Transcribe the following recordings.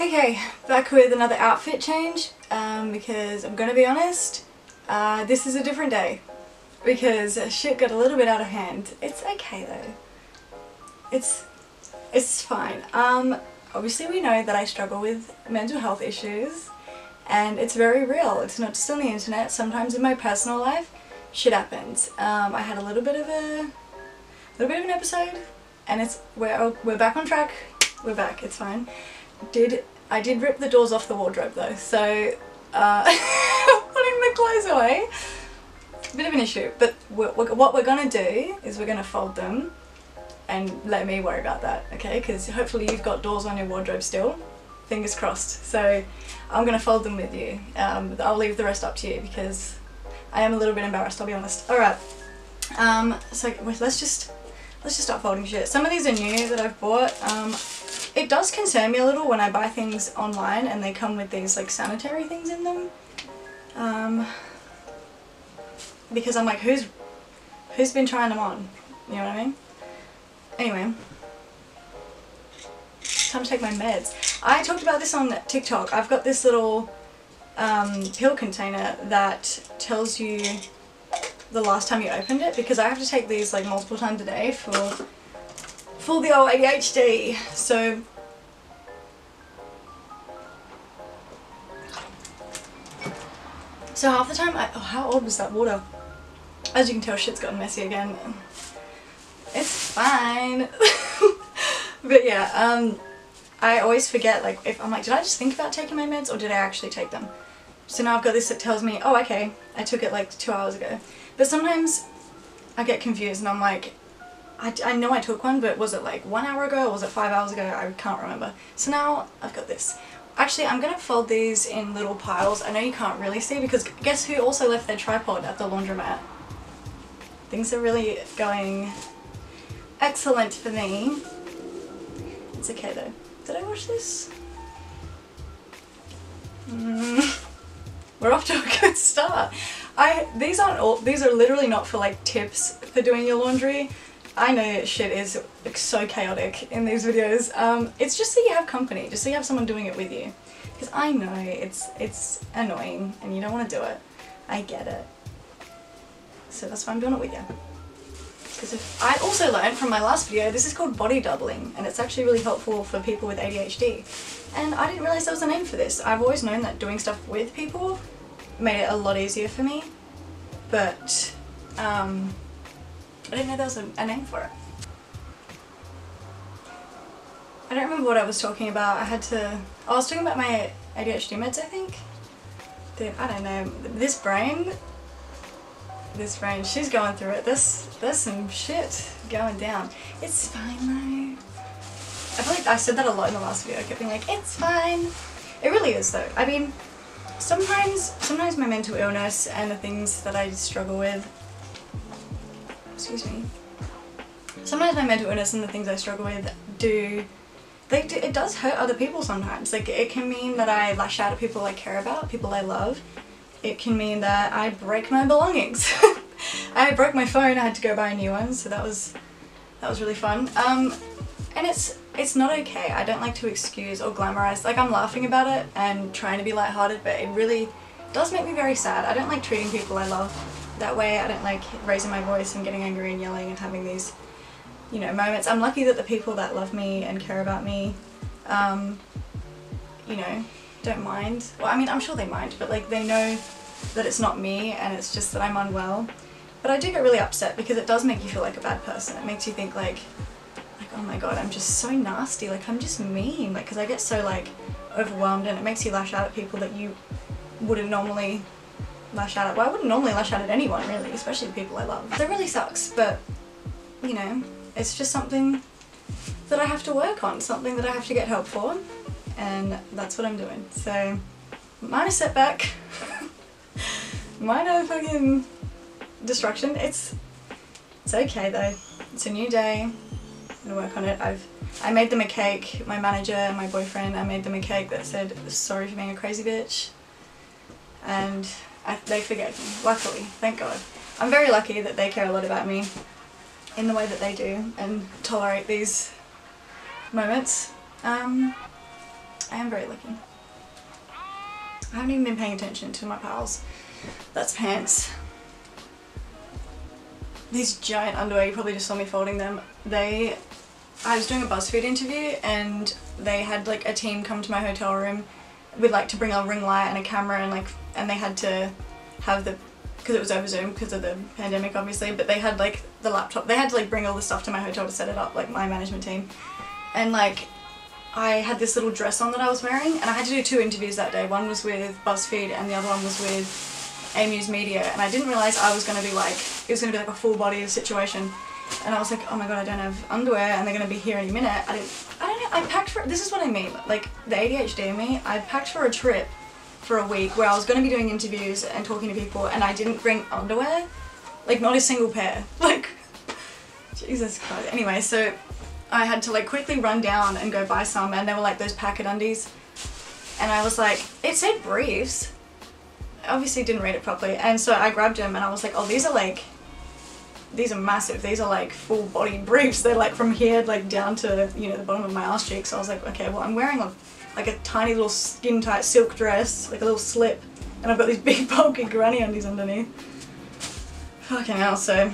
Okay, back with another outfit change um, because I'm gonna be honest, uh, this is a different day because shit got a little bit out of hand. It's okay though. It's it's fine. Um, obviously we know that I struggle with mental health issues and it's very real. It's not just on the internet. Sometimes in my personal life, shit happens. Um, I had a little bit of a little bit of an episode and it's we're, we're back on track. We're back. It's fine. Did I did rip the doors off the wardrobe though, so uh, putting the clothes away, bit of an issue. But we're, we're, what we're gonna do is we're gonna fold them and let me worry about that, okay? Because hopefully you've got doors on your wardrobe still. Fingers crossed. So I'm gonna fold them with you. Um, I'll leave the rest up to you because I am a little bit embarrassed. I'll be honest. All right. Um, so let's just let's just start folding shit. Some of these are new that I've bought. Um, it does concern me a little when I buy things online and they come with these like sanitary things in them. Um, because I'm like, who's who's been trying them on? You know what I mean? Anyway, time to take my meds. I talked about this on TikTok. I've got this little um, pill container that tells you the last time you opened it because I have to take these like multiple times a day for for the old ADHD. So So half the time, I, oh, how old was that water? As you can tell, shit's gotten messy again. It's fine. but yeah, um, I always forget, like, if I'm like, did I just think about taking my meds or did I actually take them? So now I've got this that tells me, oh, okay, I took it like two hours ago. But sometimes I get confused and I'm like, I, I know I took one, but was it like one hour ago or was it five hours ago? I can't remember. So now I've got this. Actually, I'm going to fold these in little piles. I know you can't really see because guess who also left their tripod at the laundromat? Things are really going excellent for me. It's okay though. Did I wash this? Mm. We're off to a good start. I these aren't all these are literally not for like tips for doing your laundry. I know shit is so chaotic in these videos. Um, it's just so you have company, just so you have someone doing it with you. Because I know it's it's annoying and you don't want to do it. I get it. So that's why I'm doing it with you. Because if I also learned from my last video, this is called body doubling and it's actually really helpful for people with ADHD. And I didn't realise there was a name for this. I've always known that doing stuff with people made it a lot easier for me. But um, I didn't know there was a, a name for it. I don't remember what I was talking about. I had to... I was talking about my ADHD meds, I think. The, I don't know. This brain... This brain, she's going through it. There's, there's some shit going down. It's fine though. I feel like I said that a lot in the last video. I kept being like, it's fine. It really is though. I mean, sometimes, sometimes my mental illness and the things that I struggle with excuse me. Sometimes my mental illness and the things I struggle with do, they do, it does hurt other people sometimes. Like it can mean that I lash out at people I care about, people I love. It can mean that I break my belongings. I broke my phone, I had to go buy a new one, so that was that was really fun. Um, and it's it's not okay. I don't like to excuse or glamorize. Like I'm laughing about it and trying to be lighthearted, but it really does make me very sad. I don't like treating people I love that way. I don't like raising my voice and getting angry and yelling and having these, you know, moments. I'm lucky that the people that love me and care about me, um, you know, don't mind. Well, I mean, I'm sure they mind, but like they know that it's not me and it's just that I'm unwell. But I do get really upset because it does make you feel like a bad person. It makes you think like, like oh my god, I'm just so nasty. Like I'm just mean. Like because I get so like overwhelmed and it makes you lash out at people that you wouldn't normally lash out at. Well, I wouldn't normally lash out at anyone really, especially the people I love. So it really sucks, but you know, it's just something that I have to work on, something that I have to get help for, and that's what I'm doing. So, minor setback, minor fucking destruction. It's it's okay though. It's a new day. Gonna work on it. I've I made them a cake. My manager and my boyfriend. I made them a cake that said sorry for being a crazy bitch, and I, they forgave me, luckily, thank God. I'm very lucky that they care a lot about me in the way that they do and tolerate these moments. Um, I am very lucky. I haven't even been paying attention to my pals. That's pants. These giant underwear, you probably just saw me folding them. They, I was doing a BuzzFeed interview and they had like a team come to my hotel room with like to bring a ring light and a camera and like, and they had to have the, because it was over Zoom because of the pandemic obviously, but they had like the laptop, they had to like bring all the stuff to my hotel to set it up, like my management team. And like I had this little dress on that I was wearing and I had to do two interviews that day. One was with BuzzFeed and the other one was with A Muse Media and I didn't realise I was going to be like, it was going to be like a full body situation and I was like, oh my god, I don't have underwear and they're to be here any minute. I didn't, I don't know, I packed for, this is what I mean, like the ADHD in me, I packed for a trip for a week where I was to be doing interviews and talking to people and I didn't bring underwear, like not a single pair, like, Jesus Christ. Anyway, so I had to like quickly run down and go buy some and they were like those packet undies and I was like it said briefs obviously didn't read it properly and so I grabbed them and I was like oh these are like these are massive. These are like full body briefs. They're like from here like down to you know the bottom of my ass cheek. So I was like okay well I'm wearing a, like a tiny little skin tight silk dress like a little slip and I've got these big bulky granny undies underneath. Fucking hell. So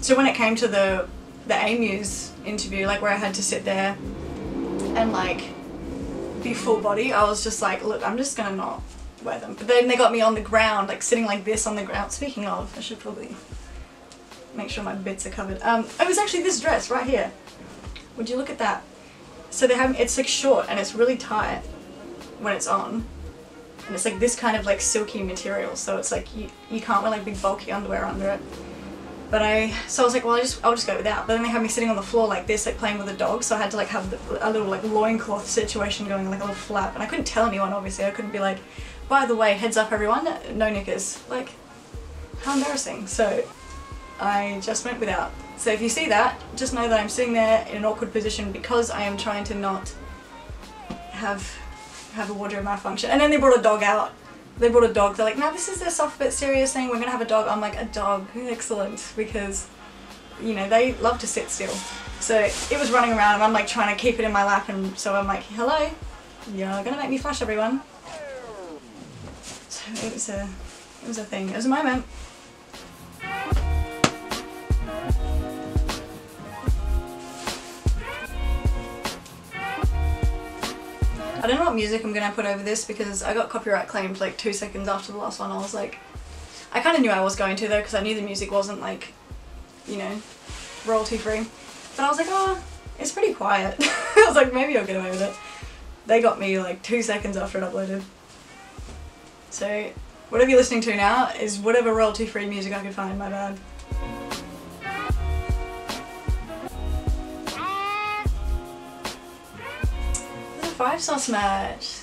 so when it came to the the A-Muse interview, like where I had to sit there and like be full body, I was just like, look, I'm just gonna not wear them. But then they got me on the ground, like sitting like this on the ground. Speaking of, I should probably make sure my bits are covered. Um, it was actually this dress right here. Would you look at that? So they have, it's like short and it's really tight when it's on. And it's like this kind of like silky material, so it's like you, you can't wear like big bulky underwear under it. But I, so I was like, well, I just, I'll just go without. But then they had me sitting on the floor like this, like playing with a dog. So I had to like have the, a little like loincloth situation going, like a little flap. And I couldn't tell anyone, obviously. I couldn't be like, by the way, heads up everyone, no knickers. Like, how embarrassing. So I just went without. So if you see that, just know that I'm sitting there in an awkward position because I am trying to not have have a wardrobe malfunction. And then they brought a dog out they brought a dog. They're like, now this is a soft but serious thing. We're gonna have a dog. I'm like, a dog, excellent, because you know they love to sit still. So it was running around, and I'm like trying to keep it in my lap, and so I'm like, hello, you're gonna make me flash everyone. So it was a, it was a thing. It was a moment. I don't know what music I'm gonna put over this because I got copyright claimed like two seconds after the last one. I was like, I kind of knew I was going to though because I knew the music wasn't like, you know, royalty free. But I was like, oh, it's pretty quiet. I was like, maybe I'll get away with it. They got me like two seconds after it uploaded. So whatever you're listening to now is whatever royalty free music I could find, my bad. Five Star Smash.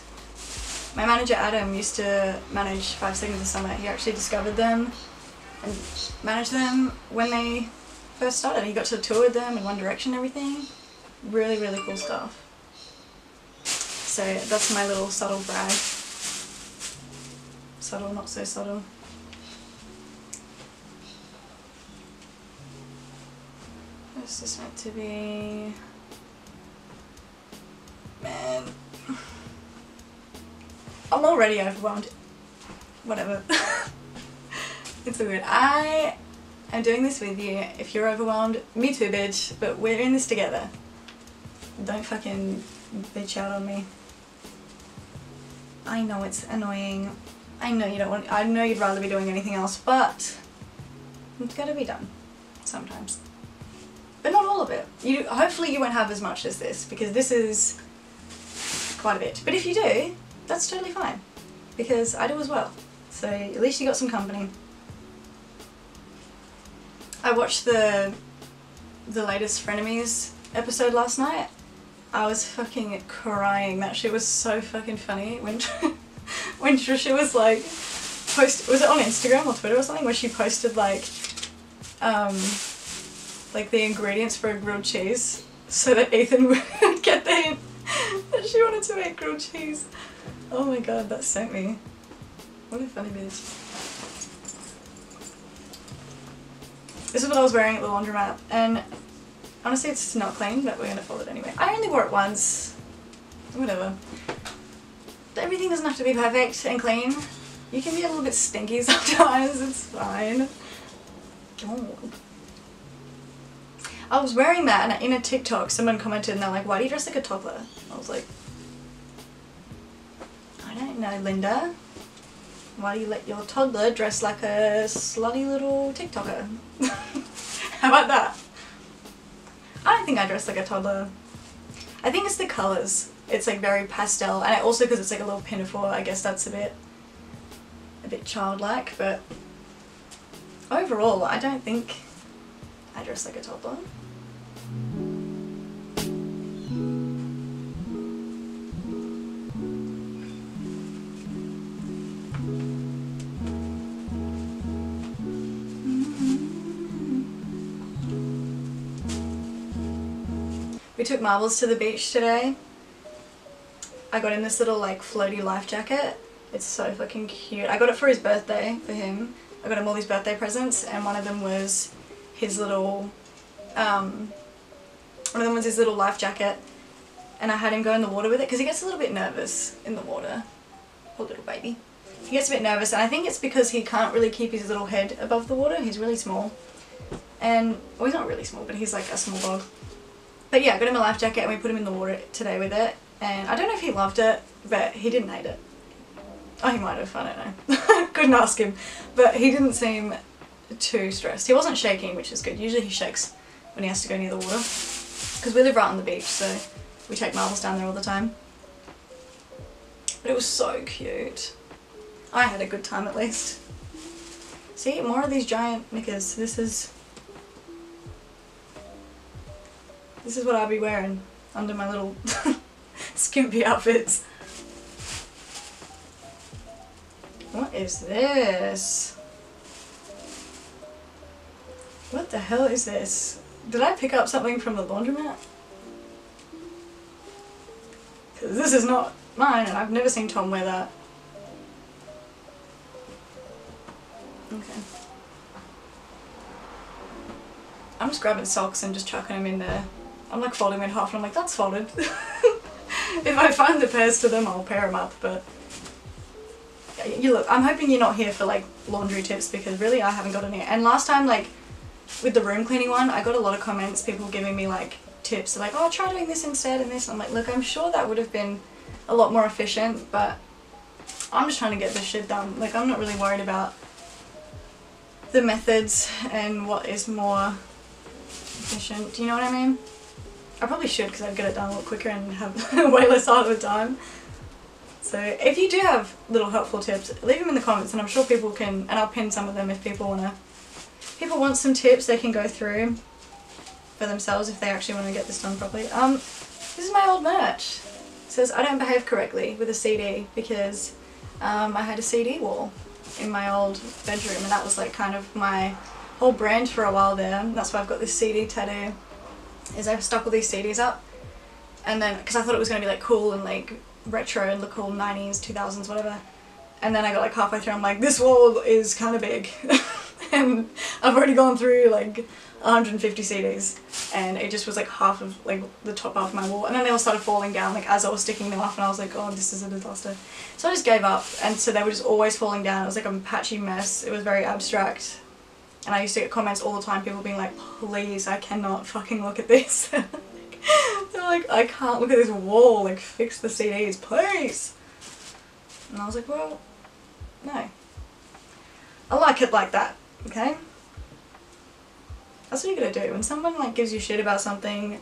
My manager Adam used to manage Five Seconds of Summer. He actually discovered them and managed them when they first started. He got to tour with them in One Direction and everything. Really, really cool stuff. So that's my little subtle brag. Subtle, not so subtle. This is meant to be? Man. I'm already overwhelmed. Whatever. it's all good. I am doing this with you. If you're overwhelmed, me too, bitch. But we're in this together. Don't fucking bitch out on me. I know it's annoying. I know you don't want- I know you'd rather be doing anything else, but it's gotta be done. Sometimes. But not all of it. You Hopefully you won't have as much as this, because this is quite a bit. But if you do, that's totally fine because I do as well. So at least you got some company. I watched the the latest Frenemies episode last night. I was fucking crying. That shit was so fucking funny when when Trisha was like post was it on Instagram or Twitter or something where she posted like um like the ingredients for a grilled cheese so that Ethan would get the that she wanted to make grilled cheese. Oh my god, that sent me. What a funny bitch. This is what I was wearing at the laundromat, and honestly it's not clean, but we're gonna fold it anyway. I only wore it once. whatever. Everything doesn't have to be perfect and clean. You can be a little bit stinky sometimes, it's fine. Oh. I was wearing that and in a TikTok someone commented and they're like, why do you dress like a toddler? I was like, I don't know, Linda. Why do you let your toddler dress like a slutty little TikToker? How about that? I don't think I dress like a toddler. I think it's the colours. It's like very pastel and also because it's like a little pinafore, I guess that's a bit a bit childlike, but overall I don't think I dress like a toddler. We took Marbles to the beach today. I got him this little like floaty life jacket. It's so fucking cute. I got it for his birthday, for him. I got him all these birthday presents and one of them was his little, um, one of them was his little life jacket and I had him go in the water with it because he gets a little bit nervous in the water. Poor little baby. He gets a bit nervous and I think it's because he can't really keep his little head above the water. He's really small. And, well he's not really small but he's like a small dog. But yeah, I got him a life jacket and we put him in the water today with it. And I don't know if he loved it, but he didn't hate it. Oh, he might have, I don't know. Couldn't ask him. But he didn't seem too stressed. He wasn't shaking, which is good. Usually he shakes when he has to go near the water. Because we live right on the beach, so we take marbles down there all the time. But it was so cute. I had a good time at least. See, more of these giant knickers. This is This is what I'll be wearing under my little skimpy outfits. What is this? What the hell is this? Did I pick up something from the laundromat? Because this is not mine and I've never seen Tom wear that. Okay. I'm just grabbing socks and just chucking them in there. I'm like folding them in half and I'm like, that's folded. if I find the pairs to them, I'll pair them up, but you look, I'm hoping you're not here for like laundry tips because really I haven't got any. And last time, like with the room cleaning one, I got a lot of comments, people giving me like tips, They're like, oh, try doing this instead and this. I'm like, look, I'm sure that would have been a lot more efficient, but I'm just trying to get this shit done. Like, I'm not really worried about the methods and what is more efficient. Do you know what I mean? I probably should because I'd get it done a lot quicker and have way less out of time. So if you do have little helpful tips, leave them in the comments and I'm sure people can, and I'll pin some of them if people want to, people want some tips they can go through for themselves if they actually want to get this done properly. Um, this is my old merch. It says I don't behave correctly with a CD because um, I had a CD wall in my old bedroom and that was like kind of my whole brand for a while there. That's why I've got this CD tattoo is I've stuck all these CDs up. And then because I thought it was going to be like cool and like retro and look cool 90s 2000s whatever. And then I got like halfway through I'm like this wall is kind of big. And I've already gone through like 150 CDs and it just was like half of like the top half of my wall. And then they all started falling down like as I was sticking them up. And I was like oh this is a disaster. So I just gave up. And so they were just always falling down. It was like a patchy mess. It was very abstract and I used to get comments all the time, people being like, please, I cannot fucking look at this. They're like, I can't look at this wall, like fix the CDs, please. And I was like, well, no. I like it like that, okay? That's what you gotta do. When someone like gives you shit about something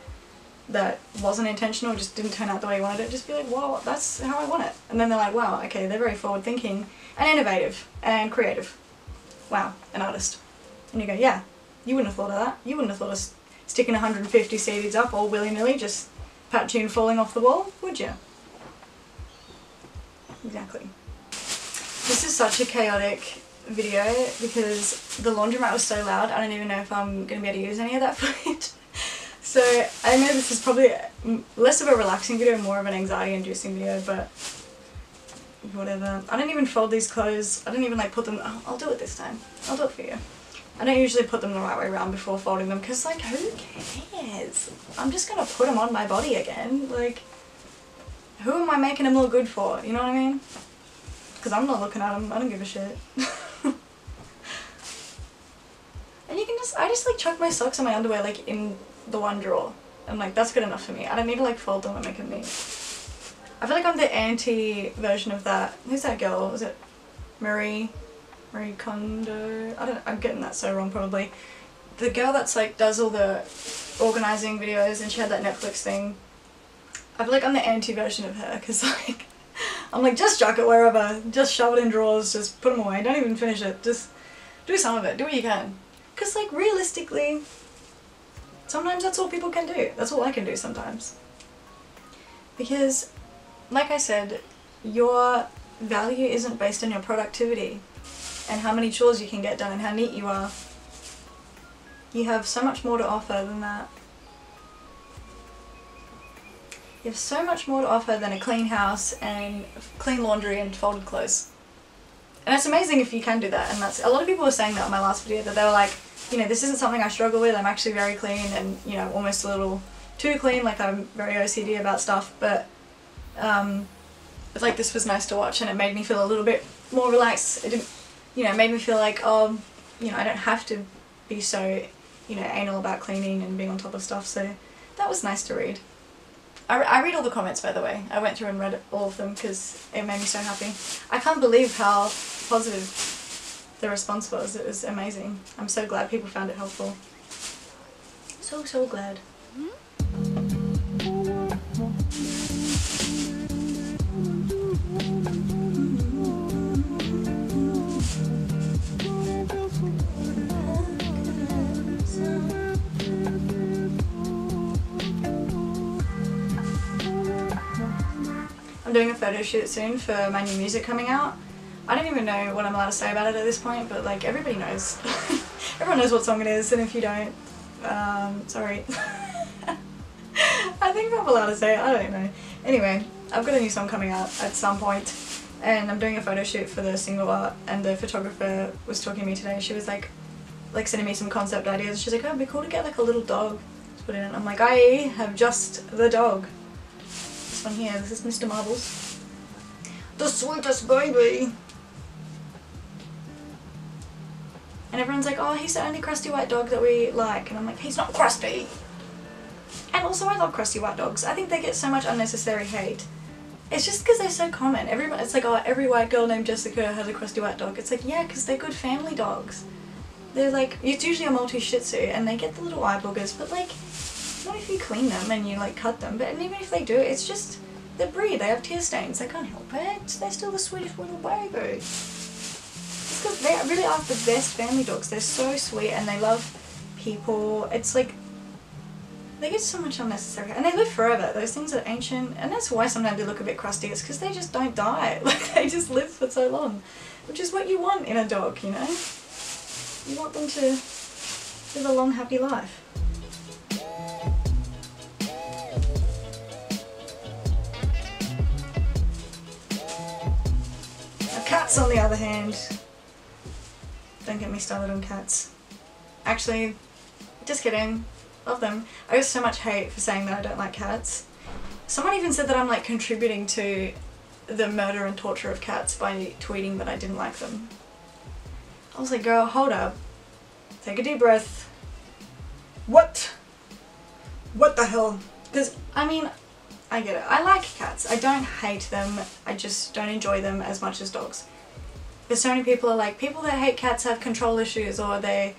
that wasn't intentional, just didn't turn out the way you wanted it, just be like, well, that's how I want it. And then they're like, wow, okay, they're very forward thinking and innovative and creative. Wow, an artist. And you go, yeah, you wouldn't have thought of that. You wouldn't have thought of sticking 150 CDs up all willy-nilly, just patchy and falling off the wall, would you? Exactly. This is such a chaotic video because the laundromat was so loud, I don't even know if I'm going to be able to use any of that footage. so I know this is probably mm, less of a relaxing video, more of an anxiety inducing video, but whatever. I don't even fold these clothes, I don't even like put them, I'll, I'll do it this time. I'll do it for you. I don't usually put them the right way around before folding them because like who cares? I'm just gonna put them on my body again. Like who am I making them look good for? You know what I mean? Because I'm not looking at them. I don't give a shit. and you can just, I just like chuck my socks and my underwear like in the one drawer. And like that's good enough for me. I don't need to like fold them and make them neat. I feel like I'm the anti version of that. Who's that girl? Was it Marie? Marie Kondo? I don't I'm getting that so wrong probably. The girl that's like does all the organizing videos and she had that Netflix thing. I feel like I'm the anti version of her because like I'm like just chuck it wherever, just shove it in drawers, just put them away, don't even finish it, just do some of it, do what you can. Because like realistically, sometimes that's all people can do. That's all I can do sometimes. Because like I said, your value isn't based on your productivity and how many chores you can get done and how neat you are. You have so much more to offer than that. You have so much more to offer than a clean house and clean laundry and folded clothes. And it's amazing if you can do that and that's a lot of people were saying that on my last video that they were like, you know, this isn't something I struggle with, I'm actually very clean and, you know, almost a little too clean, like I'm very OCD about stuff, but um, like this was nice to watch and it made me feel a little bit more relaxed. It didn't, you know, made me feel like, oh, you know, I don't have to be so, you know, anal about cleaning and being on top of stuff. So that was nice to read. I, I read all the comments by the way. I went through and read all of them because it made me so happy. I can't believe how positive the response was. It was amazing. I'm so glad people found it helpful. So, so glad. Mm -hmm. I'm doing a photo shoot soon for my new music coming out. I don't even know what I'm allowed to say about it at this point, but like everybody knows. Everyone knows what song it is, and if you don't, um, sorry. I think I'm allowed to say it, I don't know. Anyway, I've got a new song coming out at some point, and I'm doing a photo shoot for the single art, and the photographer was talking to me today, she was like, like sending me some concept ideas. She's like, oh, it'd be cool to get like a little dog to put in. I'm like, I have just the dog one here. This is Mr. Marbles. The sweetest baby! And everyone's like, oh, he's the only crusty white dog that we like. And I'm like, he's not crusty! And also I love crusty white dogs. I think they get so much unnecessary hate. It's just because they're so common. Everyone, it's like, oh, every white girl named Jessica has a crusty white dog. It's like, yeah, because they're good family dogs. They're like, it's usually a Maltese Shih Tzu, and they get the little eye boogers, but like, not if you clean them and you like cut them, but even if they do, it's just they breed, they have tear stains, they can't help it. They're still the sweetest little baby. Because they really are the best family dogs. They're so sweet and they love people. It's like they get so much unnecessary and they live forever those things are ancient and that's why sometimes they look a bit crusty it's because they just don't die like they just live for so long which is what you want in a dog you know you want them to live a long happy life Cats on the other hand, don't get me started on cats. Actually, just kidding, love them. I get so much hate for saying that I don't like cats. Someone even said that I'm like contributing to the murder and torture of cats by tweeting that I didn't like them. I was like, girl, hold up. Take a deep breath. What? What the hell? Because, I mean, I get it. I like cats. I don't hate them. I just don't enjoy them as much as dogs. There's so many people are like, people that hate cats have control issues or they,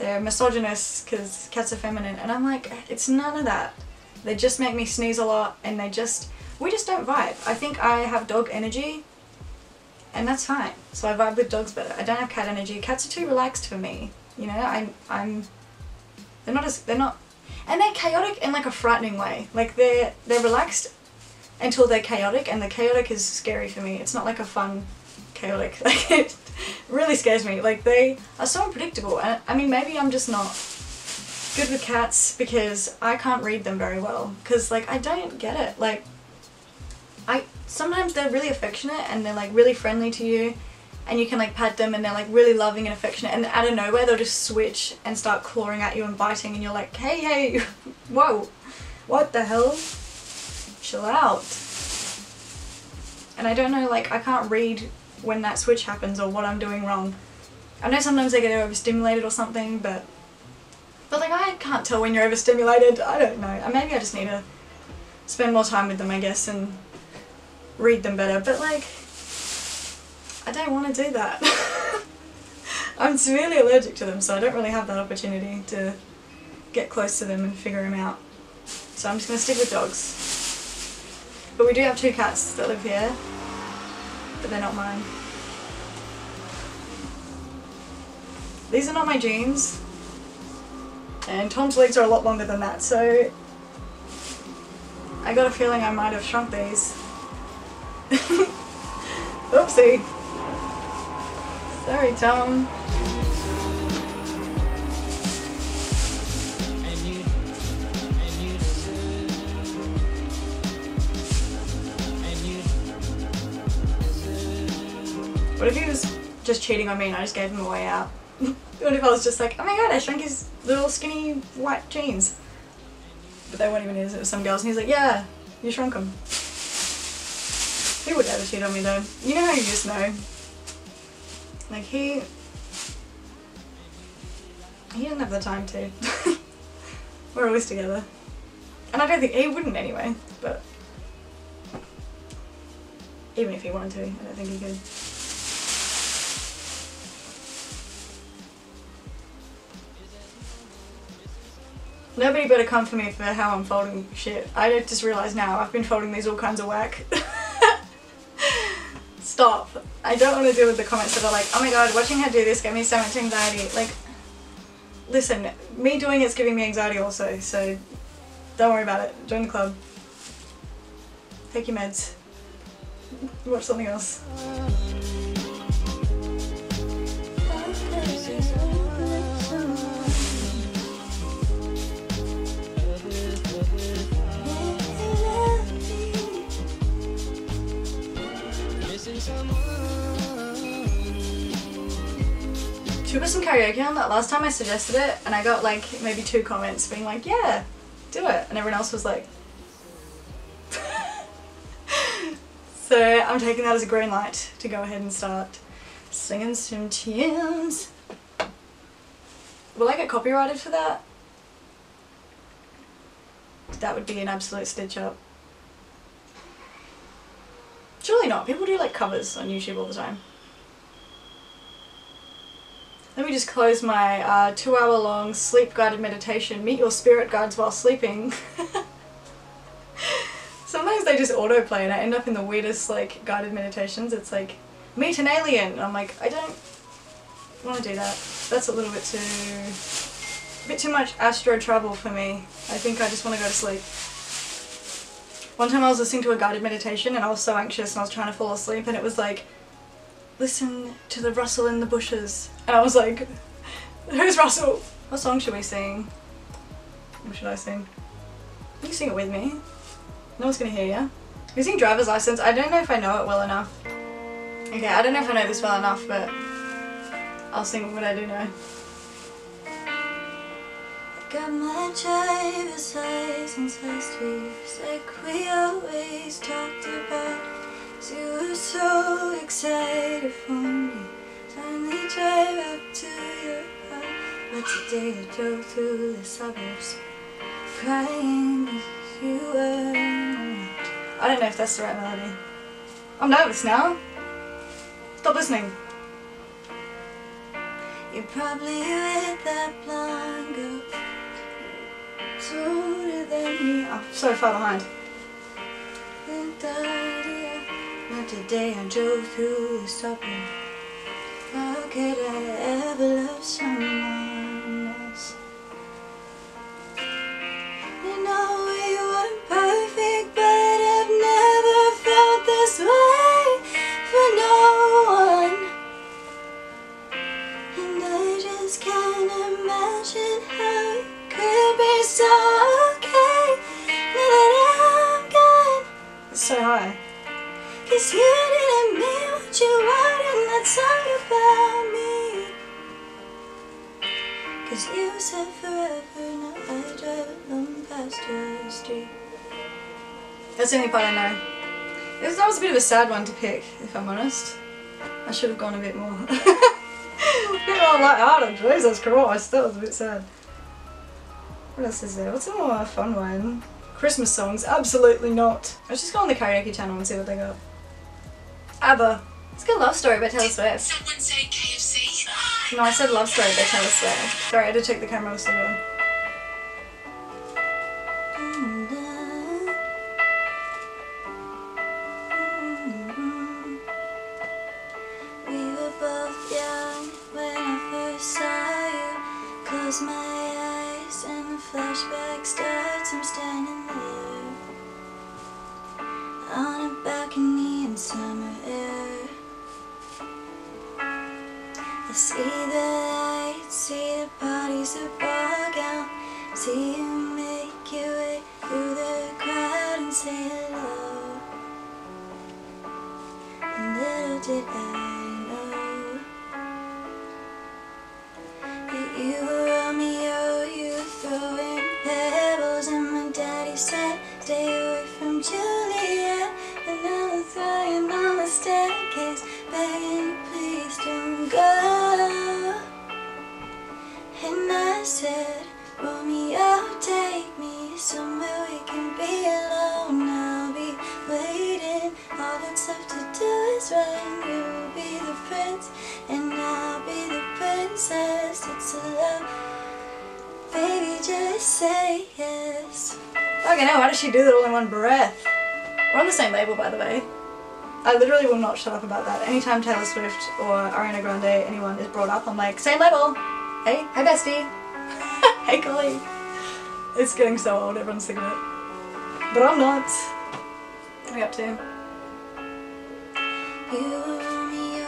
they're misogynist because cats are feminine. And I'm like, it's none of that. They just make me sneeze a lot and they just, we just don't vibe. I think I have dog energy and that's fine. So I vibe with dogs better. I don't have cat energy. Cats are too relaxed for me. You know, I'm, I'm, they're not as, they're not and they're chaotic in like a frightening way. Like they're they're relaxed until they're chaotic, and the chaotic is scary for me. It's not like a fun chaotic. Like it really scares me. Like they are so unpredictable, and I mean maybe I'm just not good with cats because I can't read them very well. Cause like I don't get it. Like I sometimes they're really affectionate and they're like really friendly to you and you can like pat them and they're like really loving and affectionate and out of nowhere they'll just switch and start clawing at you and biting and you're like hey hey whoa what the hell chill out and I don't know, like, I can't read when that switch happens or what I'm doing wrong. I know sometimes I get overstimulated or something, but but like I can't tell when you're overstimulated. I don't know. Uh, maybe I just need to spend more time with them, I guess, and read them better. But like, I don't want to do that. I'm severely allergic to them, so I don't really have that opportunity to get close to them and figure them out. So I'm just going to stick with dogs. But we do have two cats that live here, but they're not mine. These are not my jeans. And Tom's legs are a lot longer than that, so I got a feeling I might have shrunk these. Oopsie. Sorry, Tom. What if he was just cheating on me and I just gave him a way out? what if I was just like, oh my god, I shrunk his little skinny white jeans? But they weren't even his, it was some girls. And he's like, yeah, you shrunk them. He would never cheat on me though. You know how you just know? Like he... He didn't have the time to. We're always together. And I don't think he wouldn't anyway, but... Even if he wanted to, I don't think he could. Nobody better come for me for how I'm folding shit. I just realised now I've been folding these all kinds of whack. Stop. I don't want to deal with the comments that are like, oh my god, watching her do this gave me so much anxiety. Like, listen, me doing it's giving me anxiety also, so don't worry about it. Join the club. Take your meds. Watch something else. Karaoke on that? Last time I suggested it and I got like maybe two comments being like, yeah, do it. And everyone else was like, so I'm taking that as a green light to go ahead and start singing some tunes. Will I get copyrighted for that? That would be an absolute stitch up. Surely not. People do like covers on YouTube all the time. Let me just close my uh, two hour long sleep guided meditation. Meet your spirit guides while sleeping. Sometimes they just autoplay and I end up in the weirdest like guided meditations. It's like, meet an alien. And I'm like, I don't want to do that. That's a little bit too, a bit too much astral travel for me. I think I just want to go to sleep. One time I was listening to a guided meditation and I was so anxious and I was trying to fall asleep and it was like, listen to the rustle in the bushes. And I was like, who's Russell? What song should we sing? What should I sing? Can you sing it with me. No one's gonna hear you. Sing driver's license. I don't know if I know it well enough. Okay, I don't know if I know this well enough, but I'll sing what I do know. Got my driver's license last week like we always talked about You were so excited for me. Finally drive up to your house. But today I drove through the suburbs Crying as you were I don't know if that's the right melody. I'm nervous now. Stop listening. You're probably with that blonde girl older than me. Oh, I'm so far behind. Today I drove through the suburb. How could I ever love someone else? You know we weren't perfect, but I've never felt this way for no one. And I just can't imagine how it could be so okay. Now that I'm gone so high. You in that song about me. Cause you said forever, now I drive along past your street. That's the only part I know. This, that was a bit of a sad one to pick, if I'm honest. I should have gone a bit more. a bit more light-hearted, Jesus Christ, that was a bit sad. What else is there? What's a more fun one? Christmas songs? Absolutely not. Let's just go on the karaoke channel and see what they got. ABBA. It's a good love story by Taylor Swift. Someone say KFC. No, I said love story by Taylor Swift. Sorry, I had to check the camera was still on. See the lights, see the bodies that walk out. See you make your way through the crowd and say hello. Little did I Fucking hell, why did she do that all in one breath? We're on the same label, by the way. I literally will not shut up about that. Anytime Taylor Swift or Ariana Grande, anyone is brought up, I'm like, same label! Hey, hi bestie! hey colleague! It's getting so old, everyone's sick of it. But I'm not. What are we up to? You Romeo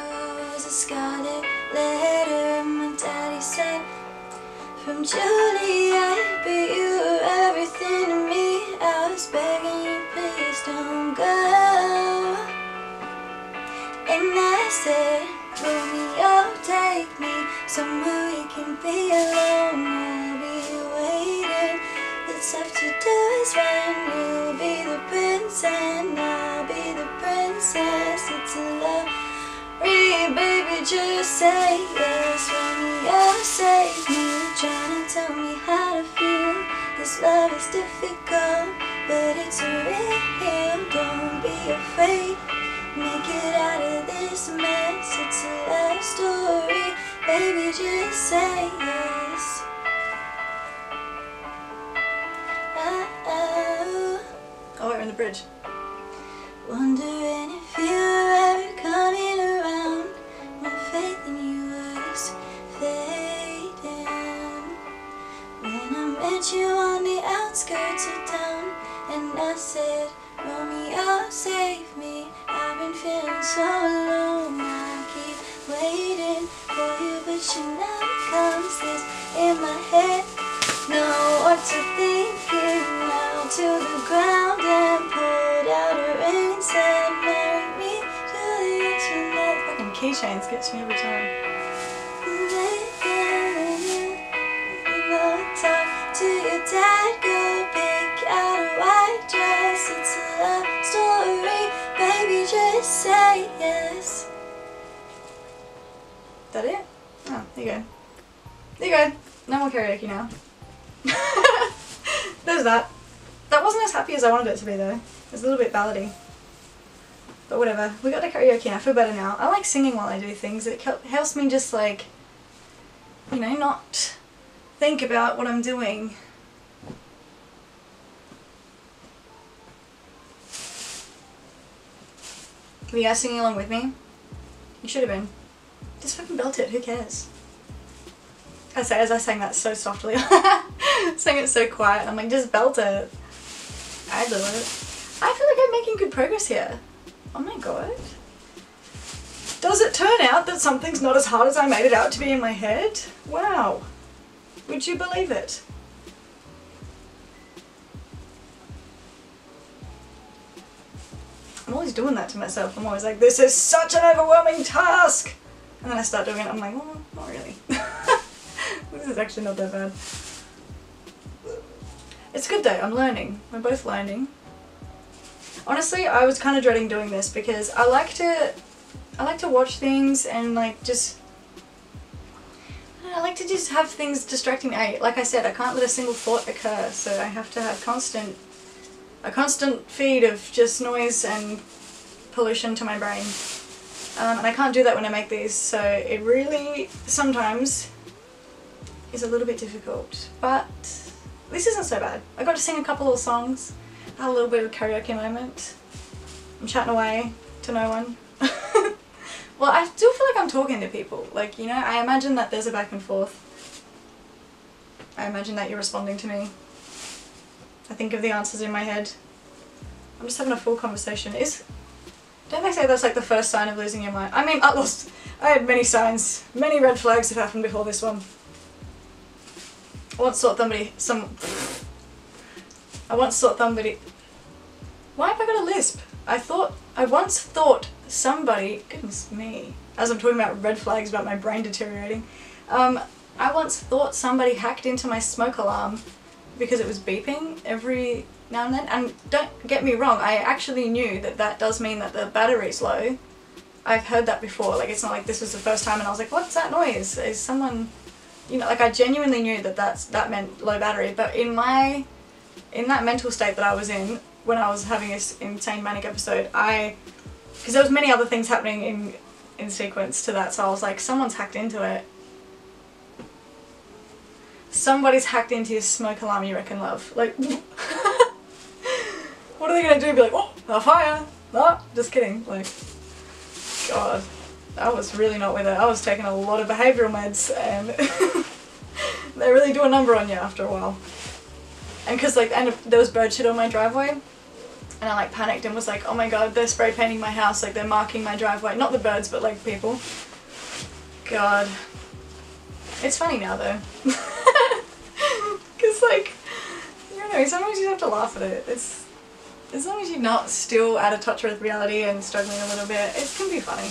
a scarlet letter, my daddy said, From Juliet, but you said, Romeo, take me somewhere we can be alone. I'll be waiting. That's left to do is run. You'll be the prince and I'll be the princess. It's a love. Really, baby, just say yes. Romeo, save me. Trying to tell me how to feel. This love is difficult, but it's real. Don't be afraid. Make it out of this mess. It's a love story. Baby, just say yes. Oh, Oh, we're in the bridge. wondering if you were ever coming around. My faith in you was fading. When I met you on the outskirts of town, and I said, Romeo, save me. I've been feeling so alone. I keep waiting for you, but you never comes. This in my head. Know what to thinking now to the ground and pulled out her ring and Marry me to the internet. Fucking keychains gets me every time. That it? Oh, there you go. There you go. No more karaoke now. There's that. That wasn't as happy as I wanted it to be though. It was a little bit ballady. But whatever. We got to karaoke and I feel better now. I like singing while I do things. It helps me just like, you know, not think about what I'm doing. Were you guys singing along with me? You should have been. Just fucking belt it, who cares? I say as I sang that so softly. sang it so quiet. I'm like, just belt it. I do it. I feel like I'm making good progress here. Oh my god. Does it turn out that something's not as hard as I made it out to be in my head? Wow. Would you believe it? I'm always doing that to myself. I'm always like, this is such an overwhelming task! And then I start doing it, I'm like, oh, not really. this is actually not that bad. It's a good though, I'm learning. We're both learning. honestly, I was kind of dreading doing this because I like to, I like to watch things and like just. I like to just have things distracting me. I, like I said, I can't let a single thought occur, so I have to have constant, a constant feed of just noise and pollution to my brain. Um, and I can't do that when I make these, so it really sometimes is a little bit difficult. But this isn't so bad. I got to sing a couple of songs, had a little bit of karaoke moment. I'm chatting away to no one. well, I still feel like I'm talking to people. Like, you know, I imagine that there's a back and forth. I imagine that you're responding to me. I think of the answers in my head. I'm just having a full conversation. Is don't they say that's like the first sign of losing your mind? I mean, I lost. I had many signs, many red flags have happened before this one. I once thought somebody, some. I once thought somebody. Why have I got a lisp? I thought I once thought somebody. Goodness me! As I'm talking about red flags about my brain deteriorating, um, I once thought somebody hacked into my smoke alarm because it was beeping every now and then. And don't get me wrong, I actually knew that that does mean that the battery's low. I've heard that before. Like it's not like this was the first time, and I was like, "What's that noise? Is someone?" You know, like I genuinely knew that that's that meant low battery. But in my, in that mental state that I was in when I was having this insane manic episode, I, because there was many other things happening in in sequence to that, so I was like, someone's hacked into it. Somebody's hacked into your smoke alarm, you reckon, love? Like. what are they gonna do? Be like, oh, a fire! No, just kidding. Like, God, I was really not with it. I was taking a lot of behavioural meds, and they really do a number on you after a while. And because like, and there was bird shit on my driveway, and I like panicked and was like, oh my god, they're spray painting my house, like they're marking my driveway. Not the birds, but like people. God. It's funny now though. Because like, you know, sometimes you have to laugh at it. It's as long as you're not still out of touch with reality and struggling a little bit, it can be funny.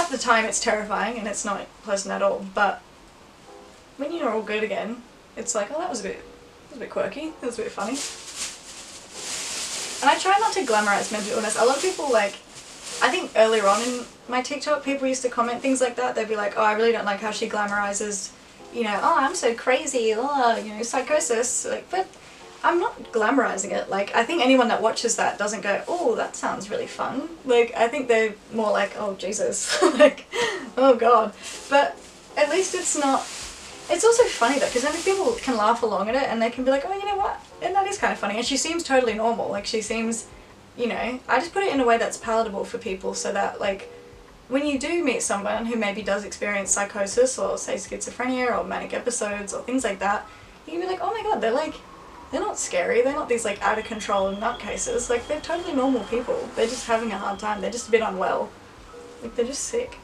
At the time it's terrifying and it's not pleasant at all, but when you're all good again, it's like, oh that was a bit, that was a bit quirky, that was a bit funny. And I try not to glamorize mental illness. A lot of people like, I think earlier on in my TikTok, people used to comment things like that. They'd be like, oh I really don't like how she glamorizes, you know, oh I'm so crazy, oh, you know, psychosis. Like, but I'm not glamorizing it. Like, I think anyone that watches that doesn't go, oh, that sounds really fun. Like, I think they're more like, oh, Jesus. like, oh, God. But at least it's not. It's also funny though, because I think people can laugh along at it and they can be like, oh, you know what? And that is kind of funny. And she seems totally normal. Like, she seems, you know, I just put it in a way that's palatable for people so that, like, when you do meet someone who maybe does experience psychosis or, say, schizophrenia or manic episodes or things like that, you can be like, oh my god, they're like they're not scary. They're not these like out of control nutcases. Like they're totally normal people. They're just having a hard time. They're just a bit unwell. Like they're just sick.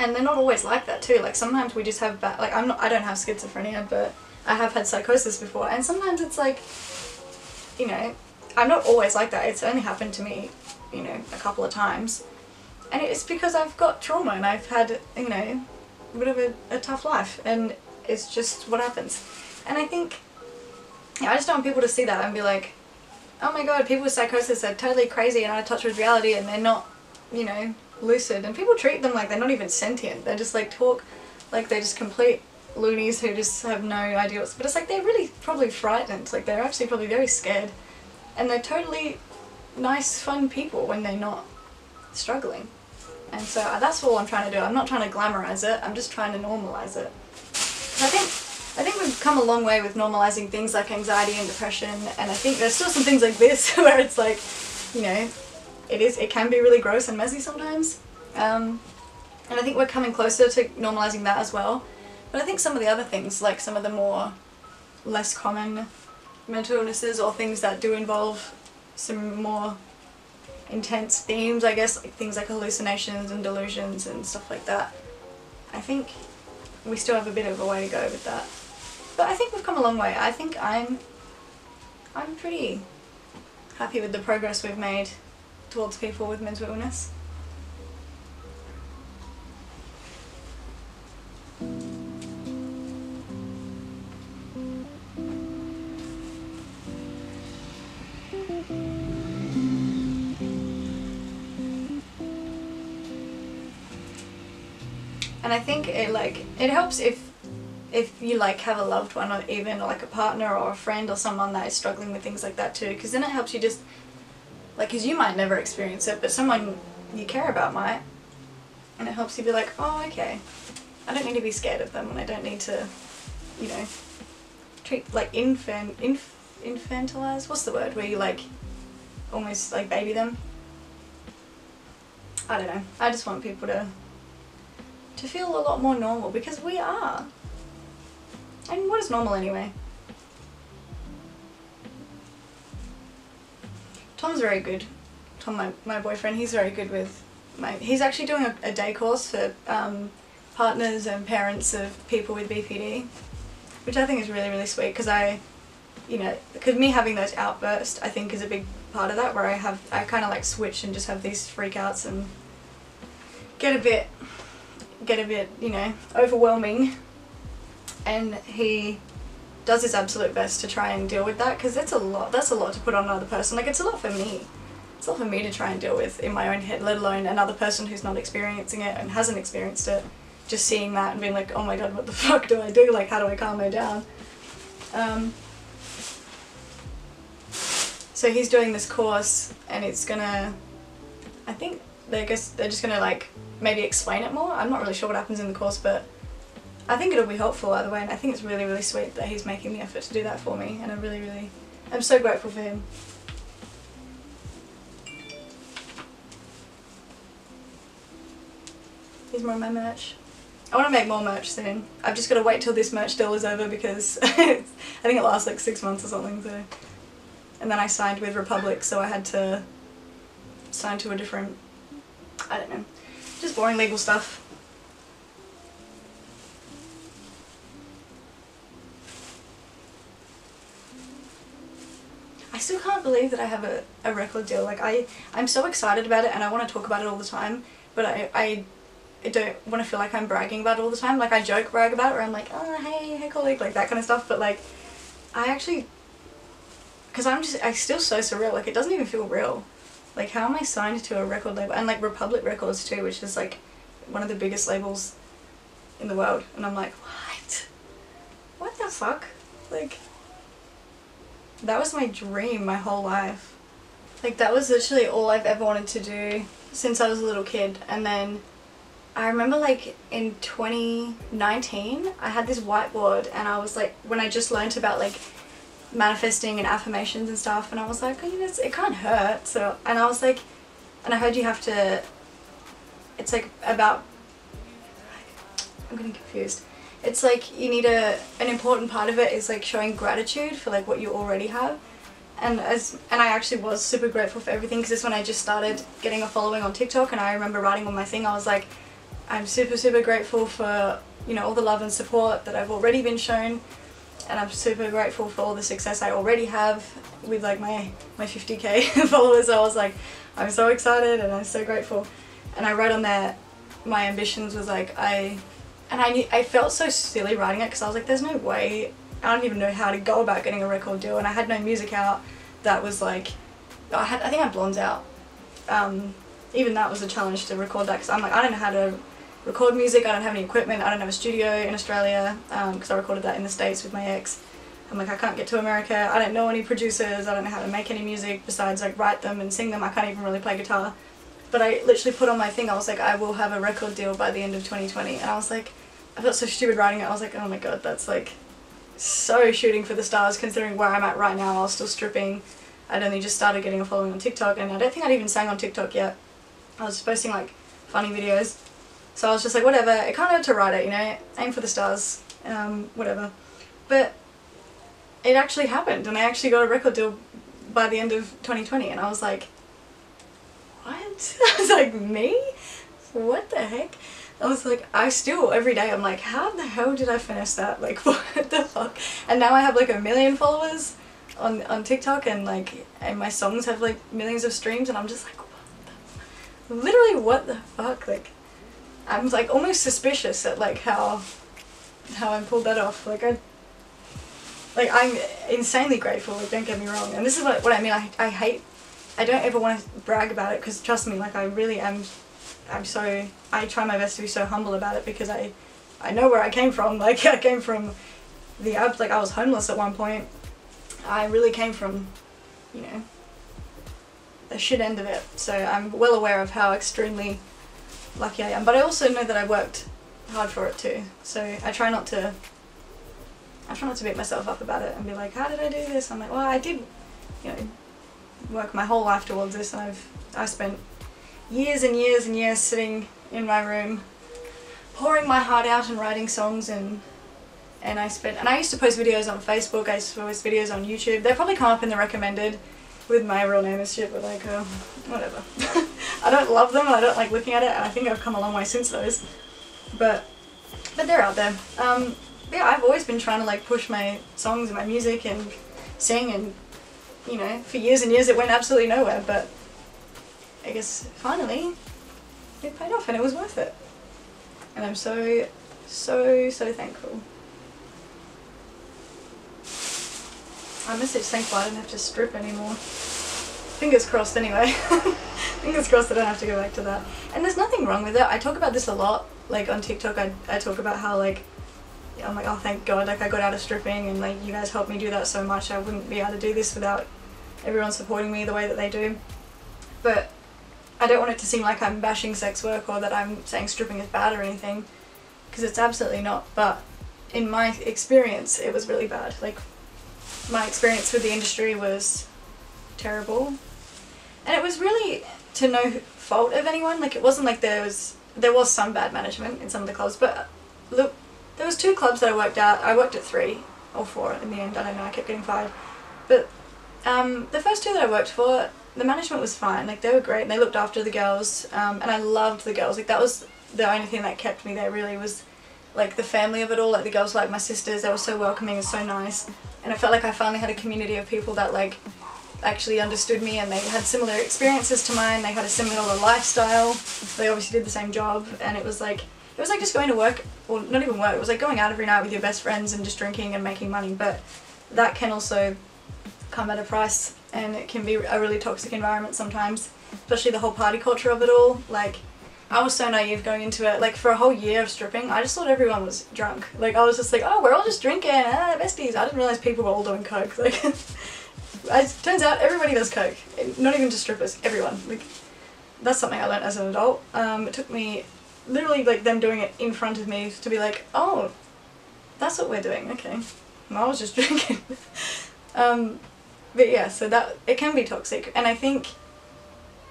And they're not always like that too. Like sometimes we just have bad. Like I'm not. I don't have schizophrenia, but I have had psychosis before. And sometimes it's like, you know, I'm not always like that. It's only happened to me, you know, a couple of times. And it's because I've got trauma and I've had, you know, a bit of a, a tough life. And it's just what happens. And I think yeah, I just don't want people to see that and be like, oh my god, people with psychosis are totally crazy and out of touch with reality and they're not, you know, lucid. And people treat them like they're not even sentient. They just like talk like they're just complete loonies who just have no idea what's. But it's like they're really probably frightened. Like they're actually probably very scared. And they're totally nice, fun people when they're not struggling. And so uh, that's all I'm trying to do. I'm not trying to glamorize it, I'm just trying to normalize it. I think I think we've come a long way with normalizing things like anxiety and depression, and I think there's still some things like this where it's like, you know, it is it can be really gross and messy sometimes, um, and I think we're coming closer to normalizing that as well. But I think some of the other things, like some of the more less common mental illnesses or things that do involve some more intense themes, I guess, like things like hallucinations and delusions and stuff like that. I think we still have a bit of a way to go with that. But I think we've come a long way. I think I'm, I'm pretty happy with the progress we've made towards people with mental illness. And I think it like it helps if if you like have a loved one or even like a partner or a friend or someone that is struggling with things like that too because then it helps you just like because you might never experience it but someone you care about might. And it helps you be like oh okay. I don't need to be scared of them and I don't need to you know treat like infant inf- infantilize what's the word? Where you like almost like baby them? I don't know. I just want people to to feel a lot more normal because we are and what is normal anyway? Tom's very good. Tom, my, my boyfriend, he's very good with my. He's actually doing a, a day course for um, partners and parents of people with BPD, which I think is really, really sweet because I, you know, because me having those outbursts, I think is a big part of that where I have, I kind of like switch and just have these freakouts and get a bit, get a bit, you know, overwhelming and he does his absolute best to try and deal with that because that's a lot that's a lot to put on another person. Like it's a lot for me. It's a lot for me to try and deal with in my own head let alone another person who's not experiencing it and hasn't experienced it. Just seeing that and being like oh my god what the fuck do i do? Like how do i calm her down? Um, so he's doing this course and it's gonna i think they guess they're just gonna like maybe explain it more. I'm not really sure what happens in the course but I think it'll be helpful either way, and I think it's really, really sweet that he's making the effort to do that for me, and I'm really, really, I'm so grateful for him. Here's more of my merch. I want to make more merch soon. I've just got to wait till this merch deal is over because I think it lasts like six months or something. So, and then I signed with Republic, so I had to sign to a different. I don't know, just boring legal stuff. Still can't believe that I have a, a record deal. Like I, I'm so excited about it and I want to talk about it all the time, but I, I, don't want to feel like I'm bragging about it all the time. Like I joke brag about it where I'm like, oh hey, hey colleague, like that kind of stuff. But like, I actually, because I'm just, I still so surreal. Like it doesn't even feel real. Like how am I signed to a record label and like Republic Records too, which is like one of the biggest labels in the world. And I'm like, what? What the fuck? Like that was my dream my whole life. Like that was literally all I've ever wanted to do since I was a little kid. And then I remember like in 2019, I had this whiteboard and I was like, when I just learned about like manifesting and affirmations and stuff and I was like, oh, you know, it can't hurt. So, and I was like, and I heard you have to, it's like about, I'm getting confused it's like you need a an important part of it is like showing gratitude for like what you already have. And as and I actually was super grateful for everything because this when I just started getting a following on TikTok and I remember writing on my thing I was like I'm super super grateful for you know all the love and support that I've already been shown and I'm super grateful for all the success I already have with like my my 50k followers. I was like I'm so excited and I'm so grateful. And I wrote on there my ambitions was like I and I, I felt so silly writing it because I was like, there's no way, I don't even know how to go about getting a record deal. And I had no music out that was like, I had I think I had Blondes out. Um, even that was a challenge to record that because I'm like, I don't know how to record music, I don't have any equipment, I don't have a studio in Australia because um, I recorded that in the States with my ex. I'm like, I can't get to America, I don't know any producers, I don't know how to make any music besides like write them and sing them, I can't even really play guitar. But I literally put on my thing, I was like, I will have a record deal by the end of 2020. And I was like, I felt so stupid writing it. I was like, oh my god, that's like so shooting for the stars considering where I'm at right now. I was still stripping. I'd only just started getting a following on TikTok and I don't think I'd even sang on TikTok yet. I was posting like funny videos. So I was just like, whatever, it kind of hurt to write it, you know, aim for the stars, um, whatever. But it actually happened and I actually got a record deal by the end of 2020 and I was like, what? I was like, me? What the heck? I was like, I still, every day, I'm like, how the hell did I finish that? Like, what the fuck? And now I have like a million followers on, on TikTok and like, and my songs have like millions of streams and I'm just like, what the Literally, what the fuck? Like, I'm like almost suspicious at like how, how I pulled that off. Like, I, like I'm insanely grateful, like don't get me wrong. And this is what, what I mean, I, I hate, I don't ever want to brag about it because trust me, like I really am I'm so I try my best to be so humble about it because I I know where I came from. Like I came from the abs like I was homeless at one point. I really came from, you know, the shit end of it. So I'm well aware of how extremely lucky I am. But I also know that I worked hard for it too. So I try not to I try not to beat myself up about it and be like, how did I do this? I'm like, well, I did, you know, work my whole life towards this, and I've I spent years and years and years sitting in my room, pouring my heart out and writing songs and and I spent and I used to post videos on Facebook. I used to post videos on YouTube. They probably come up in the recommended with my real name and shit, but like, uh, whatever. I don't love them. I don't like looking at it, and I think I've come a long way since those. But but they're out there. Um, yeah, I've always been trying to like push my songs and my music and sing and you know, for years and years it went absolutely nowhere, but I guess finally it paid off and it was worth it. And I'm so, so, so thankful. I'm just thankful I don't have to strip anymore. Fingers crossed anyway. Fingers crossed I don't have to go back to that. And there's nothing wrong with it. I talk about this a lot. Like on TikTok I, I talk about how like I'm like, oh thank God, like I got out of stripping and like you guys helped me do that so much. I wouldn't be able to do this without everyone supporting me the way that they do. But I don't want it to seem like I'm bashing sex work or that I'm saying stripping is bad or anything, because it's absolutely not. But in my experience, it was really bad. Like my experience with the industry was terrible, and it was really to no fault of anyone. Like it wasn't like there was there was some bad management in some of the clubs, but look there was two clubs that I worked at. I worked at three or four in the end. I don't know. I kept getting fired. But um, the first two that I worked for, the management was fine. Like they were great. and They looked after the girls, um, and I loved the girls. Like that was the only thing that kept me there. Really was like the family of it all. Like the girls, like my sisters. They were so welcoming and so nice. And I felt like I finally had a community of people that like actually understood me and they had similar experiences to mine. They had a similar lifestyle. They obviously did the same job, and it was like it was like just going to work, or not even work, it was like going out every night with your best friends and just drinking and making money. But that can also come at a price and it can be a really toxic environment sometimes, especially the whole party culture of it all. Like, I was so naive going into it. Like, for a whole year of stripping, I just thought everyone was drunk. Like, I was just like, oh, we're all just drinking, ah, besties. I didn't realize people were all doing coke. Like, it turns out everybody does coke. Not even just strippers, everyone. Like, that's something I learned as an adult. Um, it took me literally like them doing it in front of me to be like, oh, that's what we're doing. Okay, I was just drinking. um, but yeah, so that it can be toxic, and I think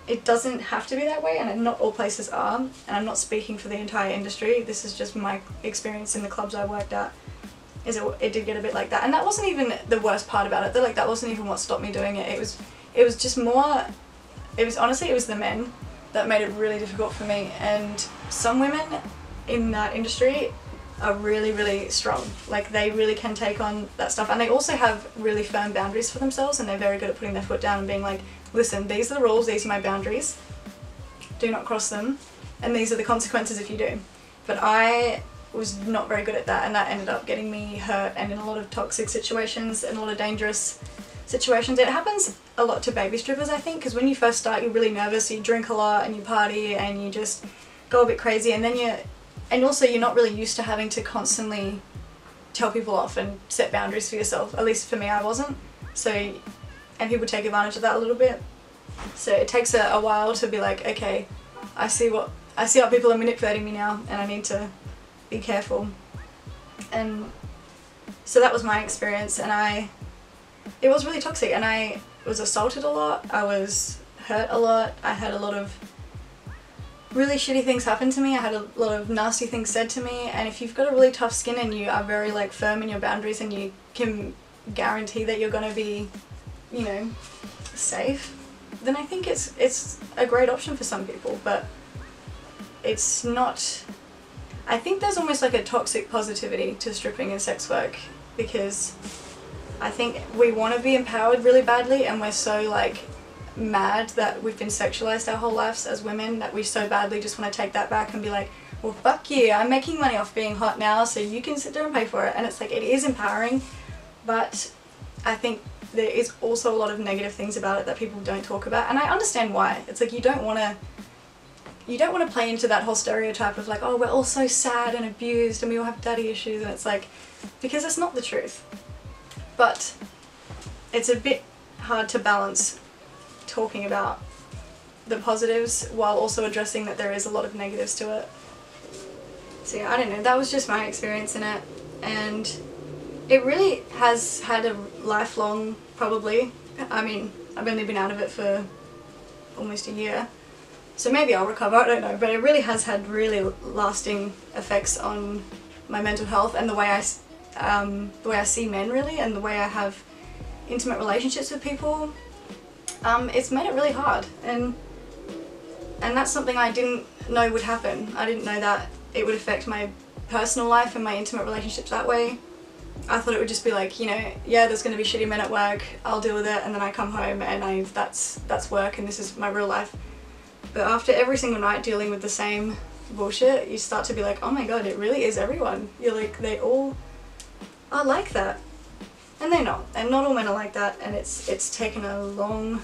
it doesn't have to be that way, and not all places are. And I'm not speaking for the entire industry. This is just my experience in the clubs I worked at. Is it, it did get a bit like that, and that wasn't even the worst part about it. That like that wasn't even what stopped me doing it. It was it was just more. It was honestly it was the men that made it really difficult for me. And some women in that industry are really, really strong. Like they really can take on that stuff. And they also have really firm boundaries for themselves and they're very good at putting their foot down and being like, listen, these are the rules, these are my boundaries. Do not cross them. And these are the consequences if you do. But I was not very good at that and that ended up getting me hurt and in a lot of toxic situations and a lot of dangerous situations. It happens a lot to baby strippers, I think, because when you first start, you're really nervous, you drink a lot and you party and you just go a bit crazy, and then you, and also you're not really used to having to constantly tell people off and set boundaries for yourself. At least for me, I wasn't. So, and people take advantage of that a little bit. So it takes a, a while to be like, okay, I see what I see how people are manipulating me now, and I need to be careful. And so that was my experience, and I it was really toxic and I was assaulted a lot, I was hurt a lot, I had a lot of really shitty things happen to me, I had a lot of nasty things said to me. And if you've got a really tough skin and you are very like firm in your boundaries and you can guarantee that you're going to be, you know, safe, then I think it's it's a great option for some people, but it's not I think there's almost like a toxic positivity to stripping and sex work because I think we want to be empowered really badly and we're so like mad that we've been sexualized our whole lives as women that we so badly just want to take that back and be like, well fuck you, I'm making money off being hot now so you can sit there and pay for it. And it's like, it is empowering, but I think there is also a lot of negative things about it that people don't talk about and I understand why. It's like you don't want to you don't want to play into that whole stereotype of like, oh, we're all so sad and abused and we all have daddy issues, and it's like, because it's not the truth. But it's a bit hard to balance talking about the positives while also addressing that there is a lot of negatives to it. So yeah, I don't know, that was just my experience in it, and it really has had a lifelong, probably, I mean, I've only been out of it for almost a year, so maybe I'll recover, I don't know, but it really has had really lasting effects on my mental health and the way I, um, the way I see men really and the way I have intimate relationships with people. Um, it's made it really hard and and that's something I didn't know would happen. I didn't know that it would affect my personal life and my intimate relationships that way. I thought it would just be like, you know, yeah, there's going to be shitty men at work. I'll deal with it, and then I come home and I that's that's work, and this is my real life. But after every single night dealing with the same bullshit, you start to be like, oh my god, it really is everyone. You're like, they all are like that, and they're not, and not all men are like that, and it's it's taken a long,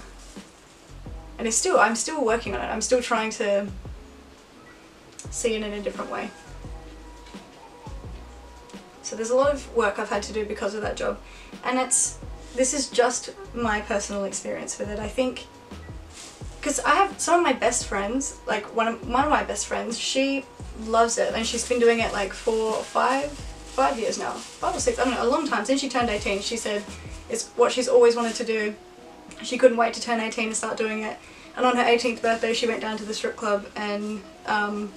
and it's still I'm still working on it. I'm still trying to see it in a different way. So there's a lot of work I've had to do because of that job, and it's this is just my personal experience with it. I think because I have some of my best friends, like one of one of my best friends, she loves it, and she's been doing it like four or five five years now, five or six, I don't know, a long time since she turned 18. She said it's what she's always wanted to do. She couldn't wait to turn 18 and start doing it. And on her 18th birthday, she went down to the strip club and um,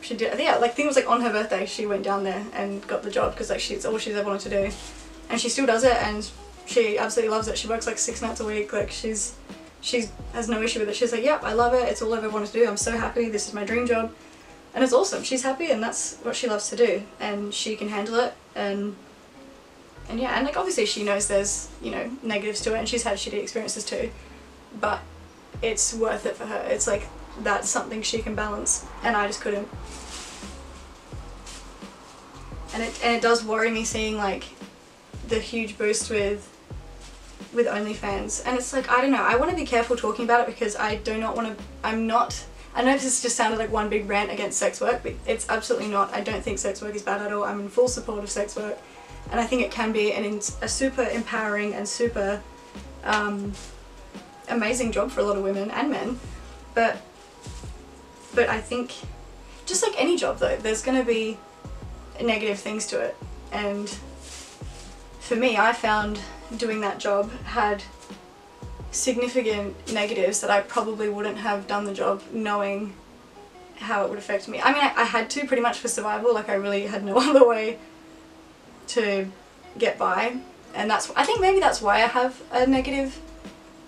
she did yeah like I think it was like on her birthday she went down there and got the job because like she's all she's ever wanted to do. And she still does it and she absolutely loves it. She works like six nights a week. Like she's she has no issue with it. She's like yep I love it. It's all I've ever wanted to do. I'm so happy. This is my dream job and it's awesome. She's happy and that's what she loves to do and she can handle it and and yeah and like obviously she knows there's you know negatives to it and she's had shitty experiences too but it's worth it for her. It's like that's something she can balance and I just couldn't. And it and it does worry me seeing like the huge boost with with OnlyFans. And it's like I don't know. I want to be careful talking about it because I do not want to I'm not I know this just sounded like one big rant against sex work but it's absolutely not. I don't think sex work is bad at all. I'm in full support of sex work and I think it can be an a super empowering and super um, amazing job for a lot of women and men. But but I think just like any job though there's going to be negative things to it. And for me I found doing that job had significant negatives that I probably wouldn't have done the job knowing how it would affect me. I mean I, I had to pretty much for survival like I really had no other way to get by and that's I think maybe that's why I have a negative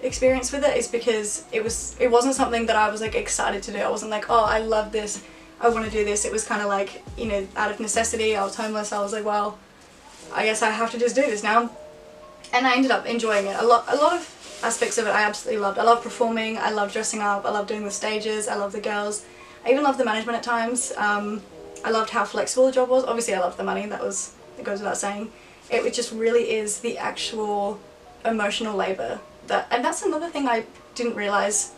experience with it is because it was it wasn't something that I was like excited to do. I wasn't like, oh I love this, I want to do this. It was kind of like, you know, out of necessity, I was homeless, I was like, well, I guess I have to just do this now. And I ended up enjoying it. A lot a lot of aspects of it I absolutely loved. I love performing, I love dressing up, I love doing the stages, I love the girls. I even loved the management at times. Um, I loved how flexible the job was. Obviously I loved the money, that was it goes without saying. It just really is the actual emotional labour that and that's another thing I didn't realise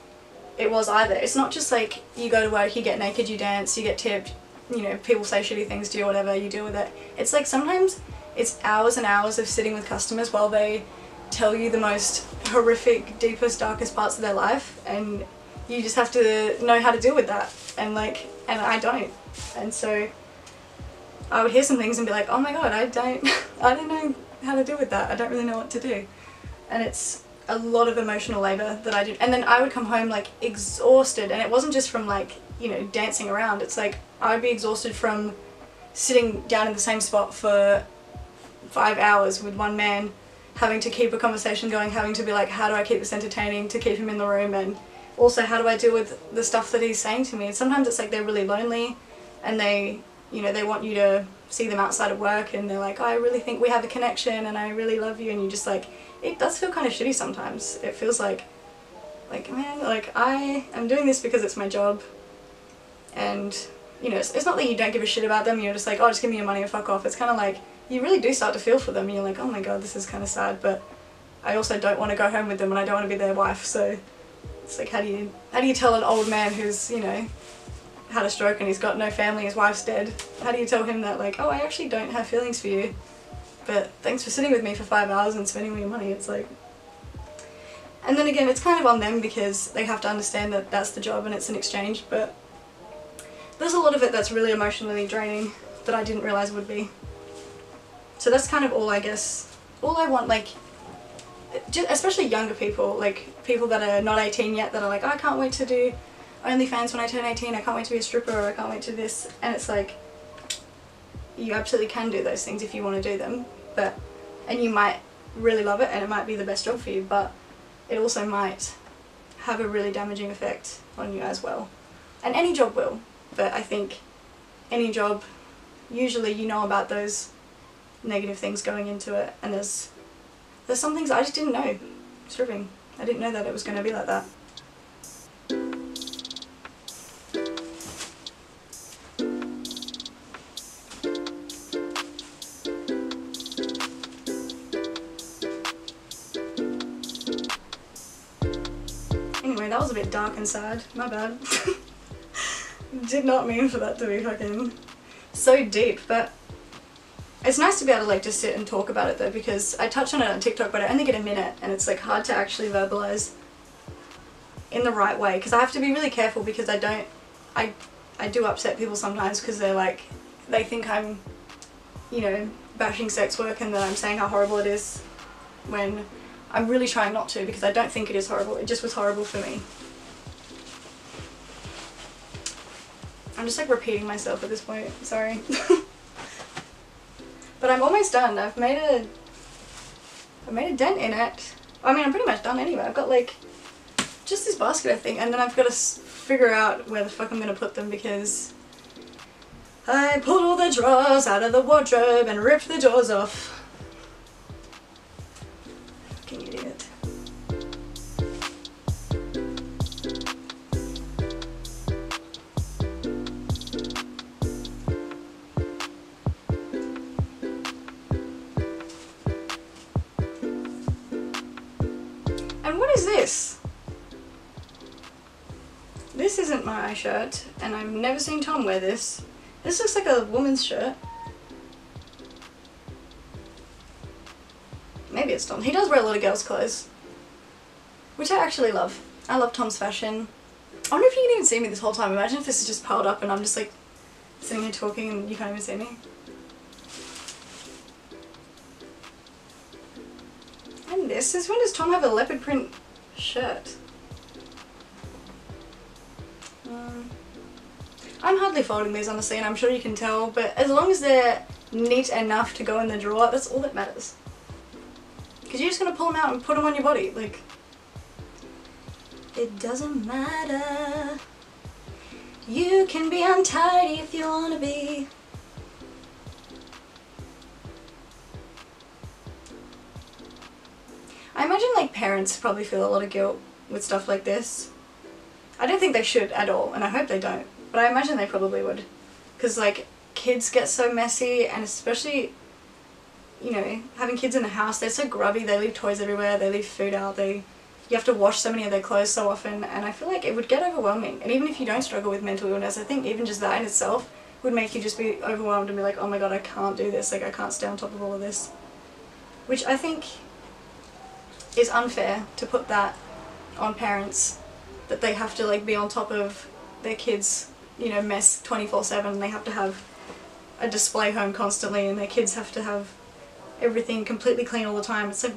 it was either. It's not just like you go to work, you get naked, you dance, you get tipped, you know, people say shitty things to you, whatever, you deal with it. It's like sometimes it's hours and hours of sitting with customers while they tell you the most horrific, deepest, darkest parts of their life and you just have to know how to deal with that. And like and I don't. And so I would hear some things and be like, oh my god, I don't I don't know how to deal with that. I don't really know what to do. And it's a lot of emotional labor that I did. And then I would come home like exhausted and it wasn't just from like, you know, dancing around. It's like I would be exhausted from sitting down in the same spot for five hours with one man having to keep a conversation going, having to be like, how do I keep this entertaining to keep him in the room and also how do I deal with the stuff that he's saying to me. And sometimes it's like they're really lonely and they, you know, they want you to see them outside of work and they're like, oh, I really think we have a connection and I really love you and you just like, it does feel kind of shitty sometimes. It feels like, like, man, like I am doing this because it's my job and, you know, it's, it's not that you don't give a shit about them, you're just like, oh, just give me your money and fuck off. It's kind of like, you really do start to feel for them and you're like, oh my god, this is kind of sad, but I also don't want to go home with them and I don't want to be their wife, so it's like, how do you, how do you tell an old man who's, you know, had a stroke and he's got no family, his wife's dead. How do you tell him that like, oh, I actually don't have feelings for you, but thanks for sitting with me for five hours and spending all your money. It's like, and then again, it's kind of on them because they have to understand that that's the job and it's an exchange. But there's a lot of it that's really emotionally draining that I didn't realize would be. So that's kind of all I guess. All I want, like, ju- especially younger people, like people that are not 18 yet, that are like, "Oh, I can't wait to do OnlyFans when I turn 18. I can't wait to be a stripper, or I can't wait to this. And it's like, you absolutely can do those things if you want to do them, but and you might really love it, and it might be the best job for you, but it also might have a really damaging effect on you as well. And any job will, but I think any job, usually you know about those negative things going into it, and there's there's some things I just didn't know. Stripping, I didn't know that it was going to be like that. Anyway, that was a bit dark and sad. My bad. Did not mean for that to be fucking so deep, but it's nice to be able to like just sit and talk about it though because I touch on it on TikTok, but I only get a minute, and it's like hard to actually verbalize in the right way because I have to be really careful because I don't, I, I do upset people sometimes because they're like, they think I'm, you know, bashing sex work and that I'm saying how horrible it is when I'm really trying not to because I don't think it is horrible. It just was horrible for me. I'm just like repeating myself at this point. Sorry. but I'm almost done. I've made a I made a dent in it. I mean, I'm pretty much done anyway. I've got like just this basket I think and then I've got to figure out where the fuck I'm going to put them because I pulled all the drawers out of the wardrobe and ripped the doors off. Fucking idiot. And what is this? This isn't my shirt, and I've never seen Tom wear this. This looks like a woman's shirt. Maybe it's Tom. He does wear a lot of girls' clothes. Which I actually love. I love Tom's fashion. I wonder if you can even see me this whole time. Imagine if this is just piled up and I'm just like sitting here talking and you can't even see me. Is when does Tom have a leopard print shirt? Um, I'm hardly folding these honestly, and I'm sure you can tell, but as long as they're neat enough to go in the drawer, that's all that matters. Because you're just gonna pull them out and put them on your body, like. It doesn't matter. You can be untidy if you wanna be. I imagine like parents probably feel a lot of guilt with stuff like this. I don't think they should at all, and I hope they don't. But I imagine they probably would, because like kids get so messy, and especially, you know, having kids in the house, they're so grubby. They leave toys everywhere. They leave food out. They, you have to wash so many of their clothes so often, and I feel like it would get overwhelming. And even if you don't struggle with mental illness, I think even just that in itself would make you just be overwhelmed and be like, oh my god, I can't do this. Like I can't stay on top of all of this, which I think is unfair to put that on parents that they have to like be on top of their kids you know mess 24/7 and they have to have a display home constantly and their kids have to have everything completely clean all the time. It's like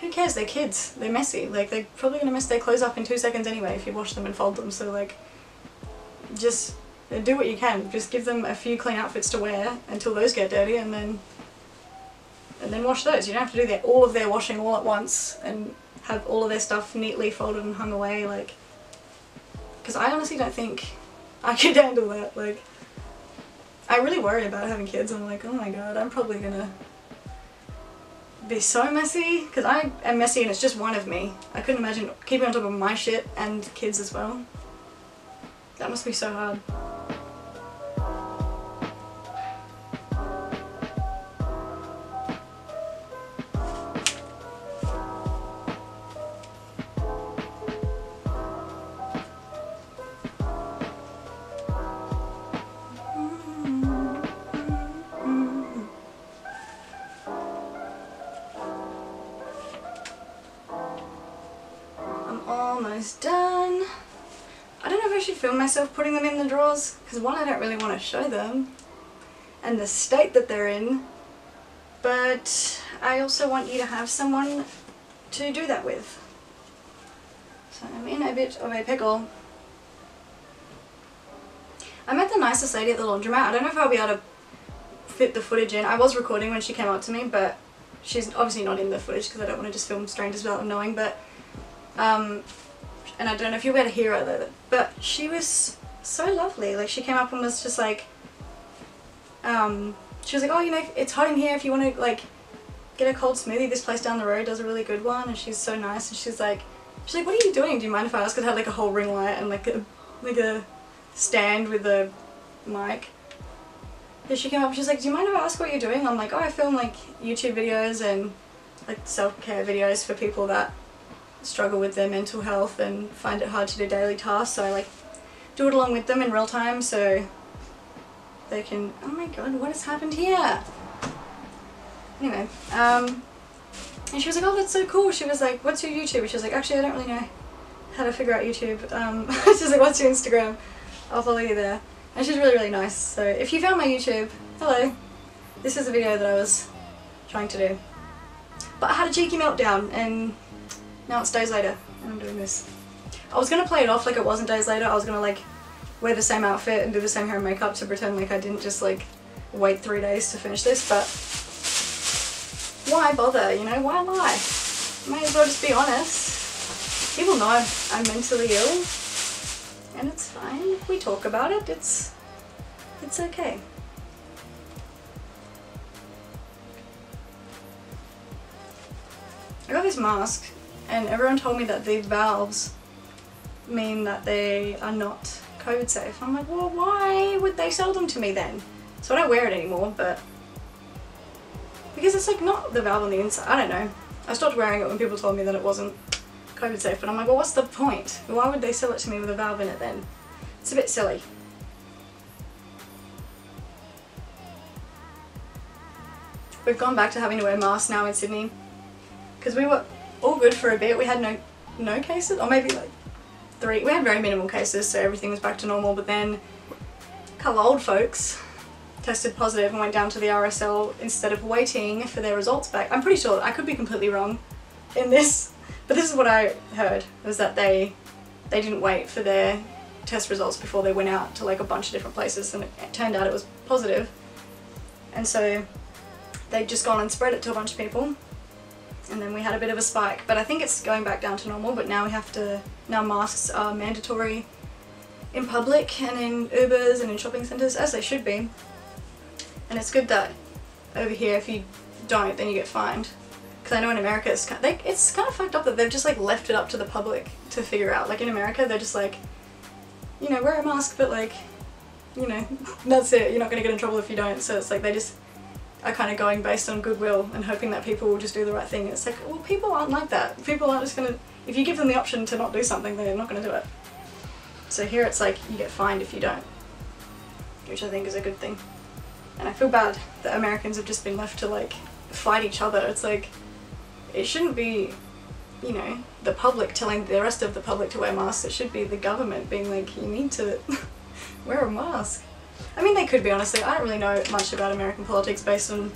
who cares? They're kids. They're messy. Like they're probably going to mess their clothes up in 2 seconds anyway if you wash them and fold them. So like just do what you can. Just give them a few clean outfits to wear until those get dirty and then and then wash those. You don't have to do all of their washing all at once and have all of their stuff neatly folded and hung away. Like, because I honestly don't think I could handle that. Like, I really worry about having kids. I'm like, oh my god, I'm probably gonna be so messy because I am messy and it's just one of me. I couldn't imagine keeping on top of my shit and kids as well. That must be so hard. Myself putting them in the drawers, because one, I don't really want to show them, and the state that they're in, but I also want you to have someone to do that with. So I'm in a bit of a pickle. I met the nicest lady at the laundromat. I don't know if I'll be able to fit the footage in. I was recording when she came up to me, but she's obviously not in the footage because I don't want to just film strangers without them knowing, but um, and I don't know if you'll be able to hear her though, but she was so lovely. Like she came up and was just like, um, she was like, oh, you know, it's hot in here. If you want to like get a cold smoothie, this place down the road does a really good one. And she's so nice. And she's like, she's like, what are you doing? Do you mind if I ask? I had like a whole ring light and like a like a stand with a mic. Yeah, she came up. She's like, do you mind if I ask what you're doing? I'm like, oh, I film like YouTube videos and like self care videos for people that struggle with their mental health and find it hard to do daily tasks. So I like do it along with them in real time so they can, oh my god, what has happened here? Anyway, um, and she was like, oh, that's so cool. She was like, what's your YouTube? And she was like, actually, I don't really know how to figure out YouTube. Um, she's like, what's your Instagram? I'll follow you there. And she's really, really nice. So if you found my YouTube, hello. This is a video that I was trying to do. But I had a cheeky meltdown and now it's days later and I'm doing this. I was to play it off like it wasn't days later. I was to like wear the same outfit and do the same hair and makeup to pretend like I didn't just like wait three days to finish this, but why bother, you know? Why lie? May as well just be honest. People know I'm mentally ill and it's fine. We talk about it. It's it's okay. I got this mask and everyone told me that the valves mean that they are not COVID safe. I'm like, well, why would they sell them to me then? So I don't wear it anymore, but because it's like not the valve on the inside. I don't know. I stopped wearing it when people told me that it wasn't COVID safe, but I'm like, well, what's the point? Why would they sell it to me with a valve in it then? It's a bit silly. We've gone back to having to wear masks now in Sydney because we were all good for a bit. We had no no cases, or maybe like three. We had very minimal cases, so everything was back to normal. But then a couple of old folks tested positive and went down to the RSL instead of waiting for their results back. I'm pretty sure I could be completely wrong in this, but this is what I heard was that they they didn't wait for their test results before they went out to like a bunch of different places and it, turned out it was positive. And so they'd just gone and spread it to a bunch of people and then we had a bit of a spike. But I think it's going back down to normal but now we have to now masks are mandatory in public and in Ubers and in shopping centres as they should be. And it's good that over here if you don't then you get fined. Because I know in America it's kind, of, they, it's kind of fucked up that they've just like left it up to the public to figure out. Like in America they're just like you know wear a mask but like you know that's it. You're not going to get in trouble if you don't. So it's like they just are kind of going based on goodwill and hoping that people will just do the right thing. It's like, well, people aren't like that. People aren't just gonna, if you give them the option to not do something, they're not gonna do it. So here it's like, you get fined if you don't, which I think is a good thing. And I feel bad that Americans have just been left to like fight each other. It's like, it shouldn't be, you know, the public telling the rest of the public to wear masks. It should be the government being like, you need to wear a mask. I mean, they could be, honestly. I don't really know much about American politics based on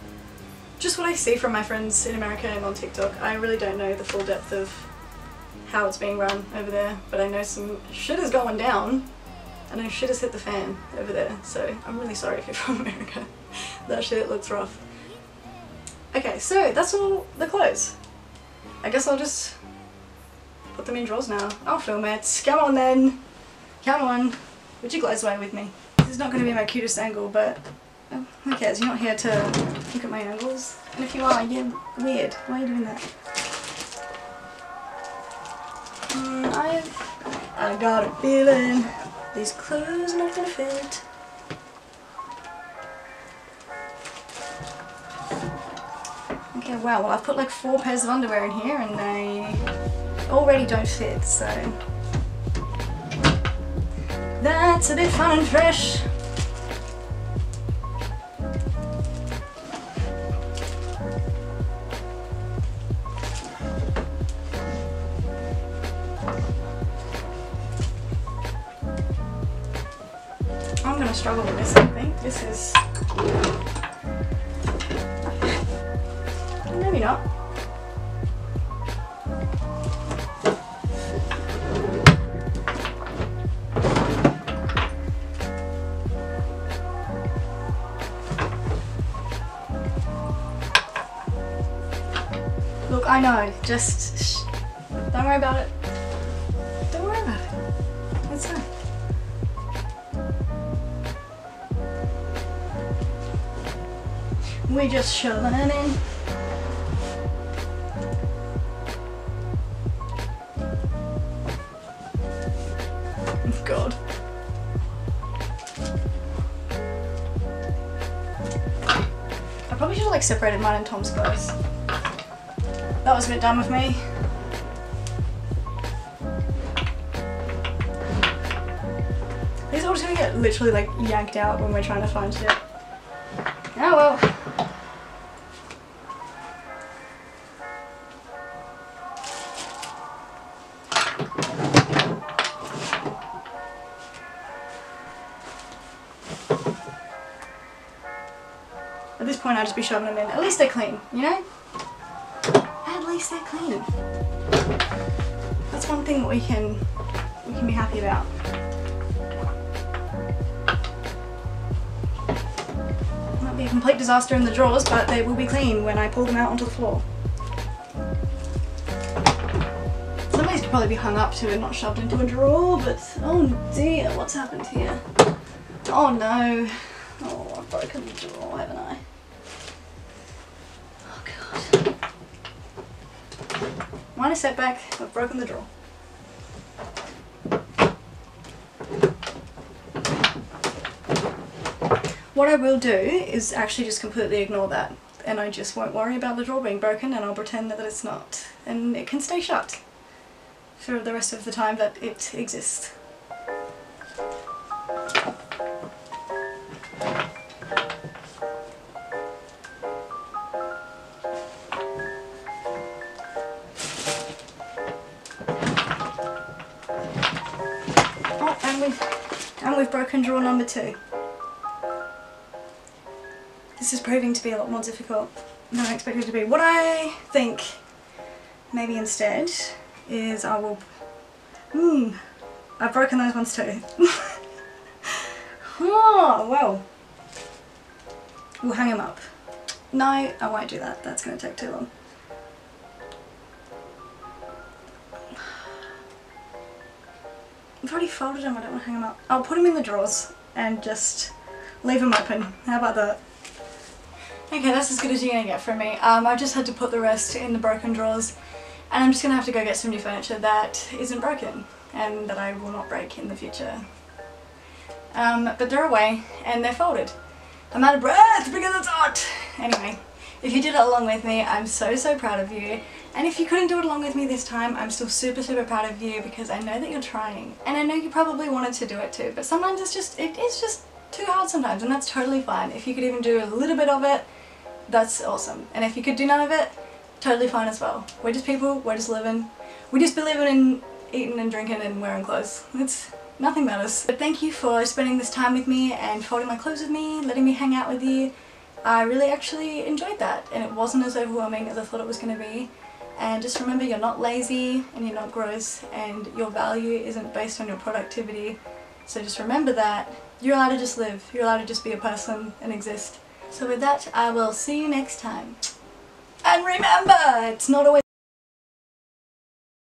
just what I see from my friends in America and on TikTok. I really don't know the full depth of how it's being run over there, but I know some shit is going down. I know shit has hit the fan over there, so I'm really sorry if you're from America. that shit looks rough. Okay, so that's all the clothes. I guess I'll just put them in drawers now. I'll film it. Come on then. Come on. Would you glaze away with me? This is not going to be my cutest angle, but oh, who cares? You're not here to look at my angles. And if you are, you're weird. Why are you doing that? Mm, I, I got a feeling these clothes are not going to fit. Okay, wow, well I've put like four pairs of underwear in here and they already don't fit, so... That's a bit fun and fresh. I'm gonna struggle with this, I think. This is... Maybe not. Know, just shh. don't worry about it. Don't worry about it. It's fine. We just shoving it in. God. I probably should have like separated mine and Tom's clothes. That was a bit dumb of me. These are all just gonna get literally like yanked out when we're trying to find shit. Oh well. At this point I'd just be shoving them in. At least they're clean, you know? At least they're clean. That's one thing that we can we can be happy about. Might be a complete disaster in the drawers, but they will be clean when I pull them out onto the floor. Some of these could probably be hung up to and not shoved into a drawer, but oh dear, what's happened here? Oh no. Oh, I've broken the drawer, haven't I? Oh god. Minor setback, I've broken the drawer. What I will do is actually just completely ignore that and I just won't worry about the drawer being broken and I'll pretend that it's not and it can stay shut for the rest of the time that it exists. We've, broken drawer number two. This is proving to be a lot more difficult than I expected it to be. What I think maybe instead is I will... Hmm, I've broken those ones too. oh, well. We'll hang them up. No, I won't do that. That's going to take too long. I've already folded them, I don't want to hang them up. I'll put them in the drawers and just leave them open. How about that? Okay, that's as good as you're going to get from me. Um, I just had to put the rest in the broken drawers and I'm just going to have to go get some new furniture that isn't broken and that I will not break in the future. Um, but they're away and they're folded. I'm out of breath because it's hot! Anyway, if you did it along with me, I'm so so proud of you. And if you couldn't do it along with me this time, I'm still super super proud of you because I know that you're trying. And I know you probably wanted to do it too, but sometimes it's just, it is just too hard sometimes and that's totally fine. If you could even do a little bit of it, that's awesome. And if you could do none of it, totally fine as well. We're just people, we're just living. We just be living and eating and drinking and wearing clothes. It's nothing matters. But thank you for spending this time with me and folding my clothes with me, letting me hang out with you. I really actually enjoyed that and it wasn't as overwhelming as I thought it was going to be. And just remember you're not lazy and you're not gross and your value isn't based on your productivity. So just remember that you're allowed to just live, you're allowed to just be a person and exist. So with that, I will see you next time. And remember, it's not always